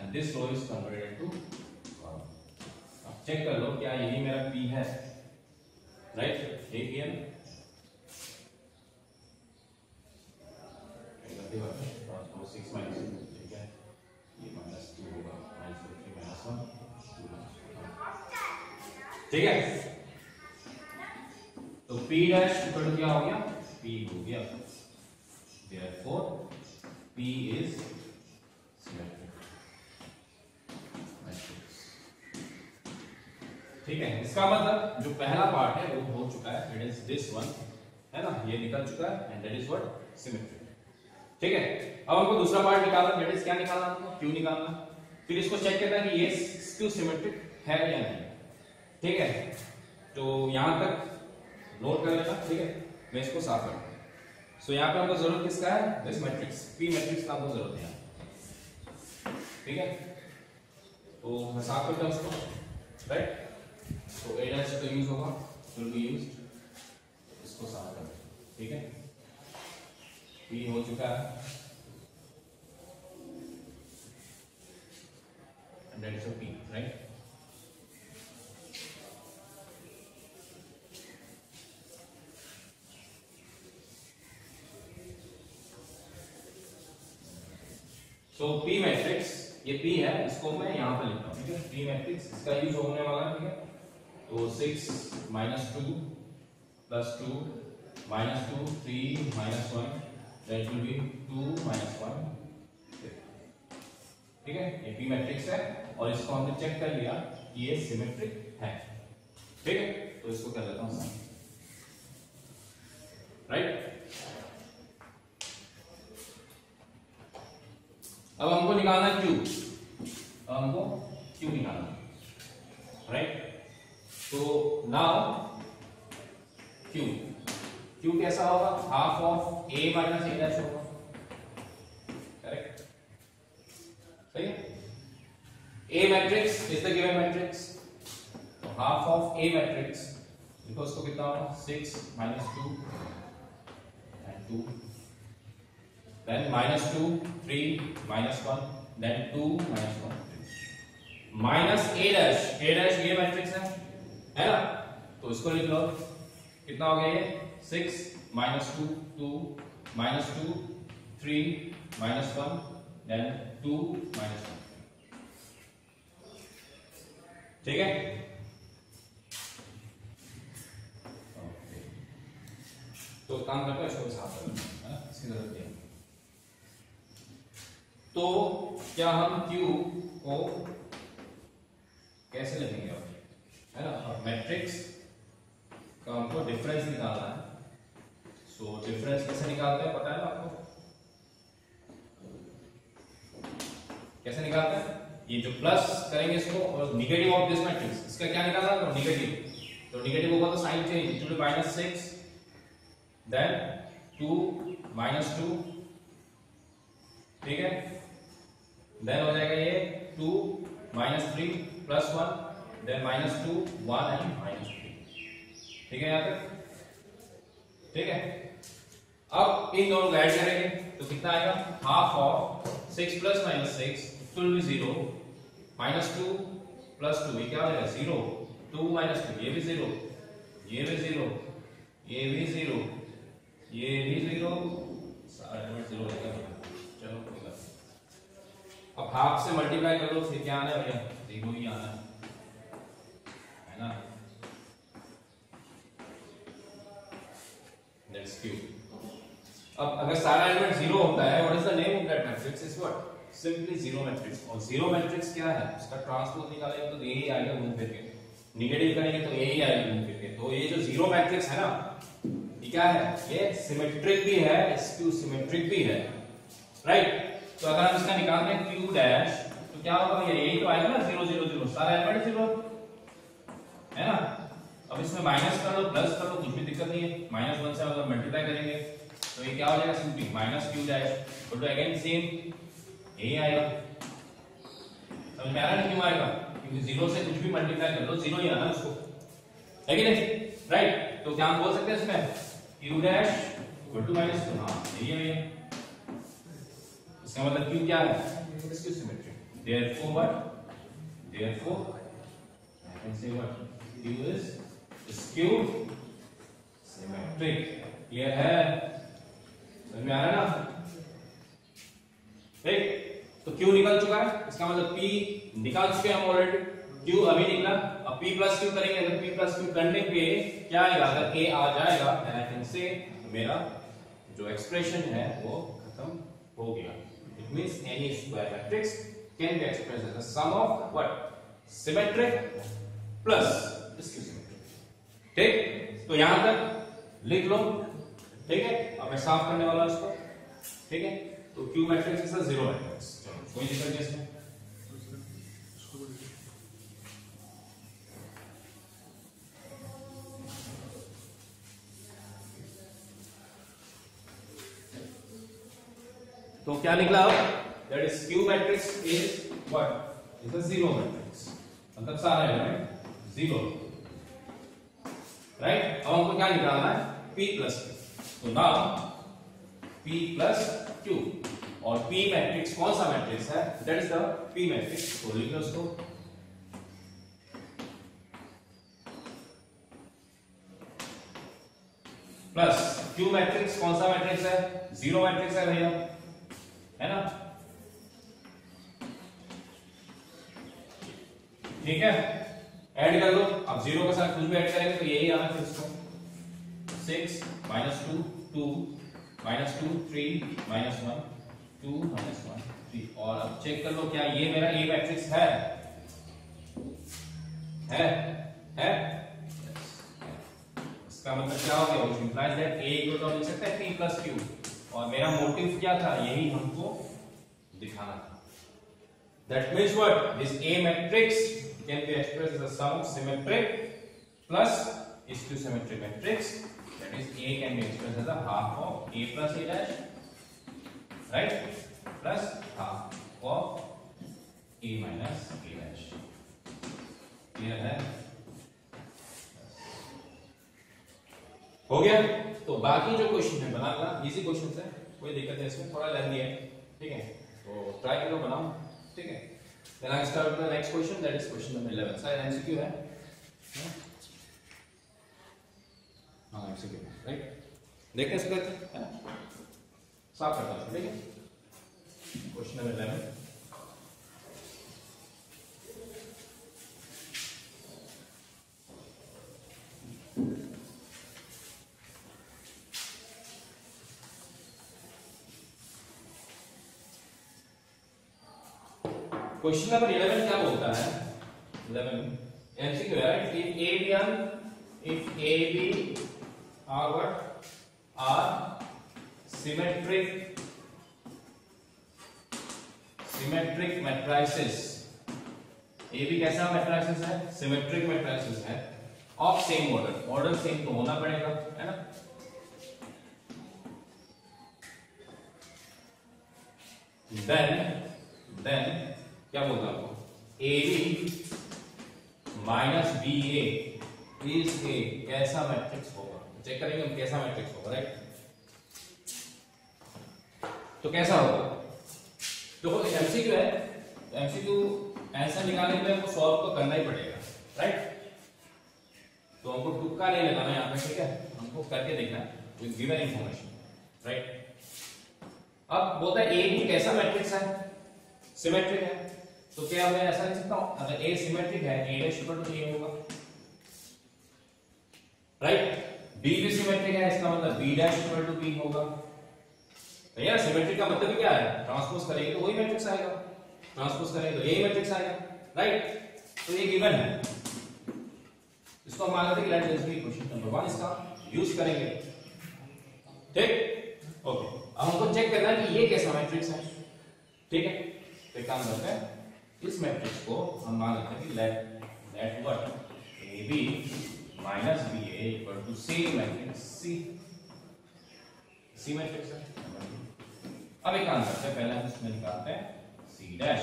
And this row is converted into column अब चेक कर लो, क्या यही मेरा p है? राइट ठीक है ट्रांसपोज सिक्स माइनस टू ठीक है? तो p डैश इक्वल क्या हो गया? P हो गया। Therefore, p is ठीक है? इसका मतलब जो पहला पार्ट है, वो हो चुका है। इट इज़ दिस वन है ना? ये निकल चुका है and that is what symmetric ठीक है? अब हमको दूसरा पार्ट निकालना दैट इज़ क्या निकालना हमको? क्यू निकालना। फिर इसको चेक करना कि ये क्यू सिमेट्रिक है या नहीं। ठीक है? तो यहाँ तक नोट कर लेना ठीक है? मैं इसको साफ़ कर सो so, यहाँ पे हमको ज़रूरत किसका है? दिस मैट्रिक्स पी मैट्रिक्स का हमको ज़रूरत है। ठीक है? तो मैं साफ़ करता हूँ उसको राइट तो ए डैश तो यूज़ होगा विल बी यूज्ड इसको साफ़ कर ठीक है? पी हो चुका है। And that is a Right? So, P matrix ये P है, इसको मैं यहाँ पर लिखता हूँ, ठीक है? P मैट्रिक्स इसका यूज़ होने वाला है, ठीक है? तो 6 minus two plus two minus two three minus one that will be 2 minus 1 ठीक है? ये पी मैट्रिक्स है, और इसको हमने चेक कर लिया कि ये सिमेट्रिक है। ठीक है? तो इसको कर लेता हूँ राइट अब हमको निकालना है क्यू अब हमको क्यू निकालना राइट तो नाउ क्यू क्यू कैसा होगा? Half of A minus A dash होगा। करेक्ट सही A matrix is the given matrix तो हाफ़ ऑफ़ ए मैट्रिक्स देखो उसको कितना होगा? Six minus two and two then minus two three minus one then two minus one minus A dash A dash ये मैट्रिक्स है है ना? तो इसको लिख लो। कितना हो गया ये? Six minus two two minus two three minus one then two minus one ठीक है? तो काम करते हैं, इसको साफ़ करना है इसकी ज़रूरत नहीं तो क्या हम Q को कैसे लिखेंगे है ना? और मैट्रिक्स का हमको डिफरेंस निकालना है। सो डिफरेंस कैसे निकालते हैं? पता है ना आपको? कैसे निकालते हैं? ये जो प्लस करेंगे इसको और निगेटिव ऑफ़ दिस मैट्रिक्स इसका क्या निकालना है? तो निगेटिव तो निगेटिव होगा तो sign change to minus six then two minus two ठीक है? देन हो जाएगा ये two minus three plus one then minus two one and minus three ठीक है यहाँ तक ठीक है? अब इन दोनों को ऐड करेंगे। तो कितना आएगा? Half of six plus minus six will be zero minus two plus two ये क्या हो जाएगा? ज़ीरो टू माइनस टू ये भी ज़ीरो ये भी ज़ीरो ये भी ज़ीरो ये भी ज़ीरो ज़ीरो लेकर चलो कोई बात अब हाफ़ से मल्टीप्लाई कर लो फिर क्या आना है भैया? ज़ीरो ही आना है। है ना? दैट्स क्यू अब अगर सारा एलिमेंट ज़ीरो होता है what is the name of that matrix is what simply zero matrix और ज़ीरो मैट्रिक्स क्या है? उसका ट्रांसपोज निकालेंगे तो यही आएगा घूम फिर के। निगेटिव करेंगे तो यही आएगा घूम फिर के। तो ये जो ज़ीरो मैट्रिक्स है ना, ये क्या है? ये सिमेट्रिक भी है स्क्यू सिमेट्रिक भी है। राइट तो अगर हम इसका निकालते हैं क्यू डैश तो क्या होगा भैया? यही तो आएगा ना ज़ीरो ज़ीरो ज़ीरो सारा एलिमेंट ज़ीरो है ना? अब इसमें माइनस कर लो प्लस कर लो, कुछ भी दिक्कत नहीं है। माइनस वन से अगर मल्टीप्लाई करेंगे तो ये क्या हो जाएगा सिंपली माइनस क्यू डैश और तो अगेन सेम यही आएगा। समझ में आ रहा है क्यों आएगा? क्योंकि ज़ीरो से कुछ भी मल्टीप्लाई कर लो ज़ीरो ही आना उसको। है कि नहीं? राइट तो क्या हम बोल सकते हैं इसमें? Q dash equal to minus two हाँ यही है भैया। इसका मतलब क्यू क्या है? इसकी symmetry therefore what therefore I can say what Q is skew symmetric clear है? समझ में आ रहा है ना? ठीक तो क्यू निकल चुका है। इसका मतलब पी निकाल चुके हैं हम ऑलरेडी Q अभी निकला। अब P प्लस क्यू करेंगे। अगर P प्लस Q करने पे क्या आएगा? अगर A आ जाएगा can मेरा जो एक्सप्रेशन है, वो खत्म हो गया। It means any square matrix can be expressed as the sum of what symmetric plus symmetric ठीक तो यहाँ तक लिख लो ठीक है अब मैं साफ़ करने वाला हूँ इसको ठीक है तो क्यू मैट्रिक्स के साथ ज़ीरो मैट्रिक्स चलो कोई दिक्कत नहीं इसमें तो क्या निकला that is Q matrix is what is a zero matrix मतलब सारा एलिमेंट ज़ीरो राइट अब हमको क्या निकालना है? P प्लस तो नाउ p प्लस q. और P मैट्रिक्स कौन सा मैट्रिक्स है? That is the P matrix तो लिख उसको. प्लस Q मैट्रिक्स कौन सा मैट्रिक्स है? ज़ीरो मैट्रिक्स है भैया. है ना? ठीक है? ऐड कर लो। अब ज़ीरो के साथ कुछ भी ऐड करेंगे तो यही आना फिर उसको six minus two two minus two three minus one two minus one three और अब चेक कर लो क्या ये मेरा ए मैट्रिक्स है? है? है? इसका मतलब क्या हो गया? Which implies that A equal to लिख सकते हैं p प्लस q और मेरा मोटिव क्या था, यही हमको दिखाना था। That means word this A matrix can be express the sum symmetric plus is to symmetric matrix that is A can be express the half of A plus A dash right plus half of A minus A dash clear है? हो गया? तो बाकी जो क्वेश्चन है बनाना इजी क्वेश्चन है। कोई दिक्कत नहीं, इसमें थोड़ा लेंदी है। ठीक है? तो ट्राई करो, बनाओ। ठीक है? Then i start with the next question. That is question number 11 sir mcq है? हाँ? mcq राइट देखते हैं इसको। है साफ़ करता हूँ, ठीक है? Question number eleven question number eleven क्या बोलता है? इलेवन। एमसीक्यू है? If A B are if A B are what are symmetric symmetric matrices. ये भी कैसा मैट्रिसेस है? सिमेट्रिक मैट्रिसेस है। Of same order order same तो होना पड़ेगा, है ना? देन देन क्या बोलता आपको A B minus B A is a कैसा मैट्रिक्स होगा? चेक करेंगे हम कैसा मैट्रिक्स होगा राइट तो कैसा होगा? देखो एमसीक्यू है। एमसीक्यू आंसर निकालने के लिए हमको सॉल्व तो करना ही पड़ेगा राइट तो हमको टुक्का नहीं लगाना यहाँ पे, ठीक है? हमको करके देखना है। गिवन इंफॉर्मेशन राइट अब बोलता है ए भी कैसा मैट्रिक्स है? सिमेट्रिक है। तो क्या मैं ऐसा लिख सकता हूँ? अगर ए सिमेट्रिक है A dash equal to A होगा। राइट बी भी सिमेट्रिक है, इसका मतलब B dash equal to B होगा। तो यार सिमेट्रिक का मतलब क्या है? ट्रांसपोज करेंगे तो वही मैट्रिक्स आएगा। ट्रांसपोज करेंगे तो यही मैट्रिक्स आएगा। राइट तो ये गिवन है। इसको हम मान लेते हैं क्वेश्चन नंबर 1 इसका यूज़ करेंगे। ठीक? ओके अब हमको चेक करना है कि ये कैसा मैट्रिक्स है। ठीक है? तो काम करते हैं। इस मैट्रिक्स को हम मान लेते हैं कि let let what A B minus B A equal to C matrix C C matrix है। अब एक काम करते हैं, पहले हम इसमें निकालते हैं। C dash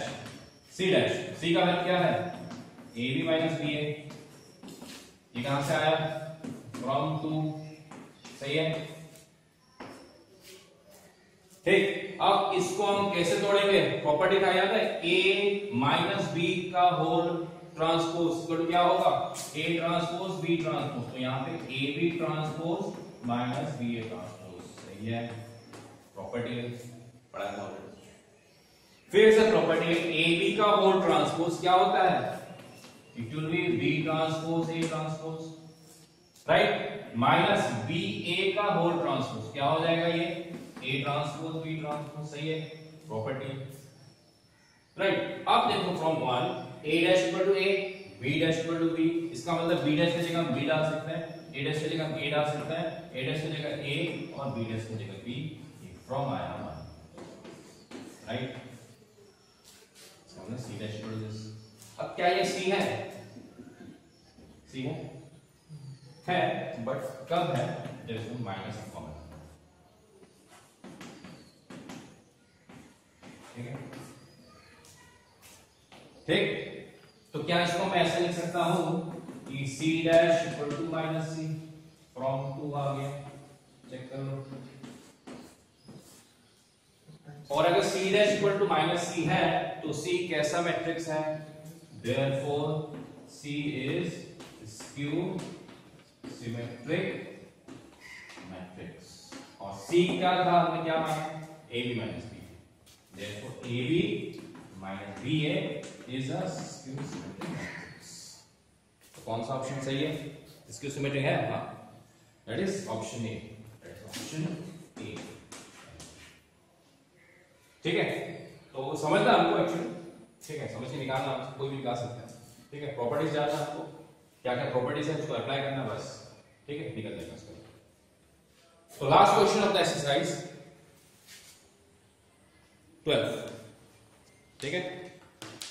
C dash C का मतलब क्या है? A B minus B A ये कहाँ से आया? फ्रॉम टू सही है? ठीक अब इसको हम कैसे तोड़ेंगे? प्रॉपर्टी का याद है? ए माइनस बी का होल ट्रांसपोज क्या होगा? ए ट्रांसपोज बी ट्रांसपोज तो यहाँ पे A B transpose minus B A transpose सही है? प्रॉपर्टी पढ़ा था फिर से प्रॉपर्टी ए बी का होल ट्रांसपोज क्या होता है? It will be B transpose A transpose right minus B A का होल ट्रांसपोज क्या हो जाएगा ये? ए ट्रांसपोज बी ट्रांसपोज सही है? प्रॉपर्टी राइट अब देखो from one A dash equal to A B dash equal to B इसका मतलब बी डैश की जगह बी डाल सकते हैं ए डैश की जगह ए डाल सकते हैं ए डैश की जगह ए और बी डैश की जगह बी फ्रॉम आया हमारा. Right C dash equal this अब क्या ये सी है? सी है? है बट कब है? जब माइनस कॉमन ठीक? है ठीक तो क्या इसको मैं ऐसे लिख सकता हूँ कि c dash equal to minus C from two आ गया। चेक कर लो। और अगर c dash equal to minus C है तो c कैसा मैट्रिक्स है? Therefore c is skew symmetric matrix और c क्या था, हमने क्या माना? A b minus b therefore a b minus b a is a skew symmetric matrix. तो कौन सा ऑप्शन सही है? स्क्यू सिमेट्रिक है? हाँ। That is option A option A ठीक है? तो समझना हमको एक्चुअली ठीक है, समझ के निकालना कोई भी निकाल सकता है। ठीक है प्रॉपर्टीज़ जानना आपको क्या क्या प्रॉपर्टीज़ है उसको अप्लाई करना, बस। ठीक है, निकल जाएगा तो last question of the exercise 12 ठीक है?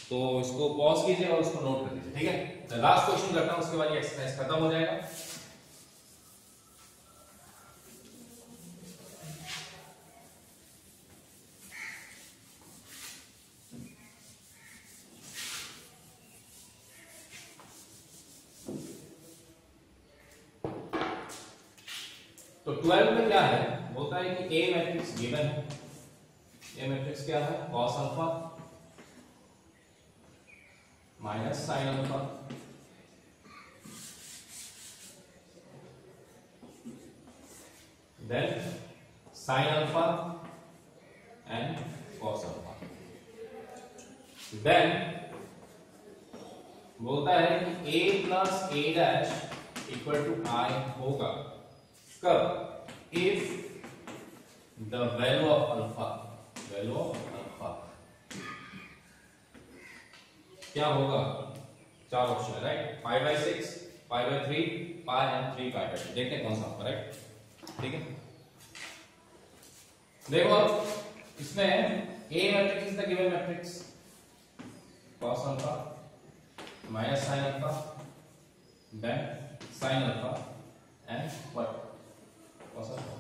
तो इसको पॉज कीजिए और उसको नोट कर दीजिए, ठीक है? तो लास्ट क्वेश्चन करता हूँ, उसके बाद ये एक्सरसाइज खत्म हो जाएगा। तो 12 में क्या है? होता है कि ए मैट्रिक्स गिवन है। ए क्या है? Cos alpha minus sine alpha then sine alpha and cos alpha then बोलता है कि a plus A dash equal to I होगा। कब? If the value of alpha value of क्या होगा? चार ऑप्शन है right five by six five by three five and three five by देखते हैं कौन सा होगा राइट ठीक है? देखो इसमें A matrix is the given matrix cos alpha minus sin alpha then sin alpha and what? Cos alpha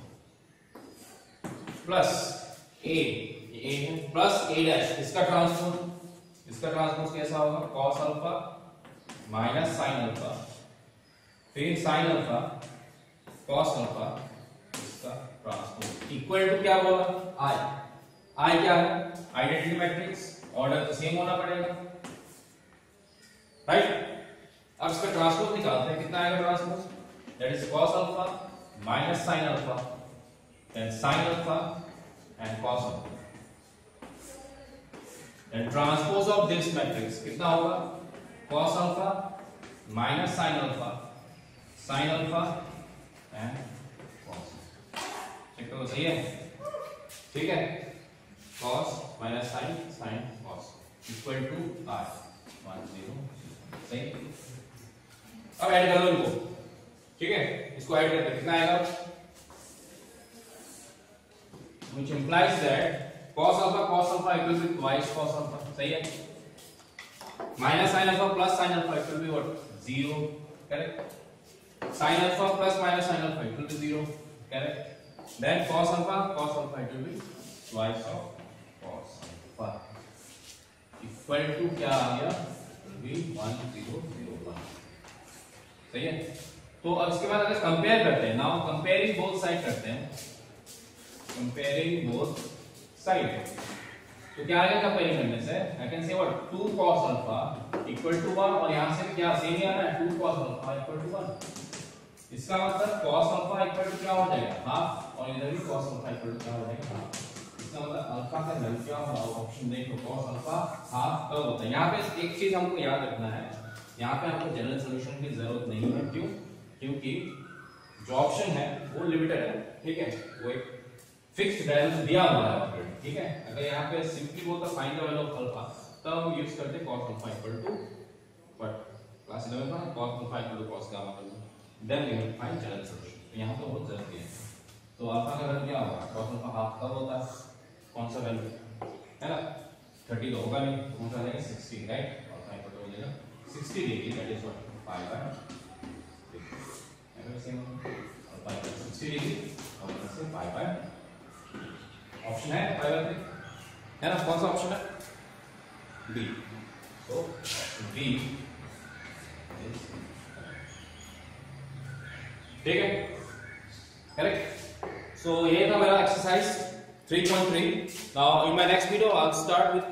plus A A plus A dash इसका ट्रांसफॉर्म इसका ट्रांसपोज कैसा होगा? Cos alpha minus sine alpha फिर sin अल्फ़ा cos अल्फ़ा इसका ट्रांसपोज इक्वल टू क्या बोला i i क्या है? आइडेंटिटी मैट्रिक्स ऑर्डर तो सेम होना पड़ेगा। राइट अब इसका ट्रांसपोज निकालते हैं। कितना आएगा transpose that is cos alpha minus sin alpha then sin alpha and cos alpha. And transpose of this matrix कितना होगा? Cos alpha minus sine alpha sine alpha and cos check करो, सही है? ठीक है? Cos minus sine sine cos equal to R one zero सही? अब ऐड कर लो इनको। ठीक है? इसको ऐड करते कितना आएगा? Which implies that cos alpha cos alpha equal to twice cos alpha सही है minus sin alpha plus sin alpha equal to what zero correct sin alpha plus minus sin alpha equal to zero correct then cos alpha cos alpha equal to twice of cos alpha equal to क्या आ गया भी वन ज़ीरो ज़ीरो वन सही है तो अब इसके बाद अगर कंपेयर करते हैं नाउ कंपेयरिंग बोथ साइड करते हैं कंपेयरिंग बोथ साइड तो क्या आएगा? कंपेयरिंग करने से I can say what 2 cos alpha equal to 1 और यहाँ से क्या सेम ही आना है? 2 cos अल्फ़ा इक्वल टू 1 इसका मतलब cos अल्फ़ा इक्वल टू क्या हो जाएगा? हाफ़ और इधर भी cos अल्फ़ा इक्वल टू क्या हो जाएगा? हाफ़ इसका मतलब अल्फ़ा का वैल्यू क्या होगा? ऑप्शन देखो, cos अल्फ़ा हाफ़ कब होता है। यहाँ पे एक चीज़ हमको याद रखना है। यहाँ पे हमको जनरल सॉल्यूशन की ज़रूरत नहीं है। क्यों? क्योंकि जो ऑप्शन है, वो लिमिटेड है। ठीक है? वो एक फिक्स्ड वैल्यू दिया हुआ है ऑलरेडी ठीक है? अगर यहाँ पे सिंपली बोलता find the value of alpha तब हम यूज़ करते cos alpha equal to what class 11 में cos alpha equal to cos gamma कर then we will find general solution तो यहाँ पे बहुत ज़रूरी है। तो अल्फ़ा का वैल्यू क्या होगा? Cos अल्फ़ा हाफ़ कब होता है। कौन सा वैल्यू है ना? 30 तो होगा नहीं। तो कौन सा रहेगा? 60 राइट अल्फ़ा इक्वल टू हो जाएगा। 60 degree that is what 5 by every same alpha equal to 60 degree और से 5 बाय ऑप्शन है फाइव और है ना? कौन सा ऑप्शन है? बी तो बी ठीक है? करेक्ट सो ये था मेरा exercise 3.3 now in my next video I start with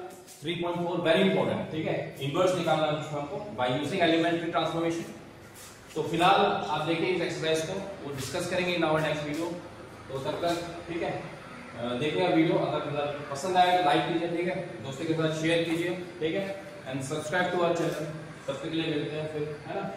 3.4 very important ठीक है? इनवर्स निकालना है हमको बाय यूजिंग एलिमेंट्री ट्रांसफॉर्मेशन तो फ़िलहाल, आप देखिए इस एक्सरसाइज को, वो डिस्कस करेंगे इन आवर नेक्स्ट वीडियो तो तब तक, ठीक है? देखिएगा वीडियो, अगर मतलब पसंद आए तो लाइक कीजिए, ठीक है? दोस्तों के साथ शेयर कीजिए, ठीक है? And subscribe to our channel सबसे के लिए मिलते हैं फिर, है ना?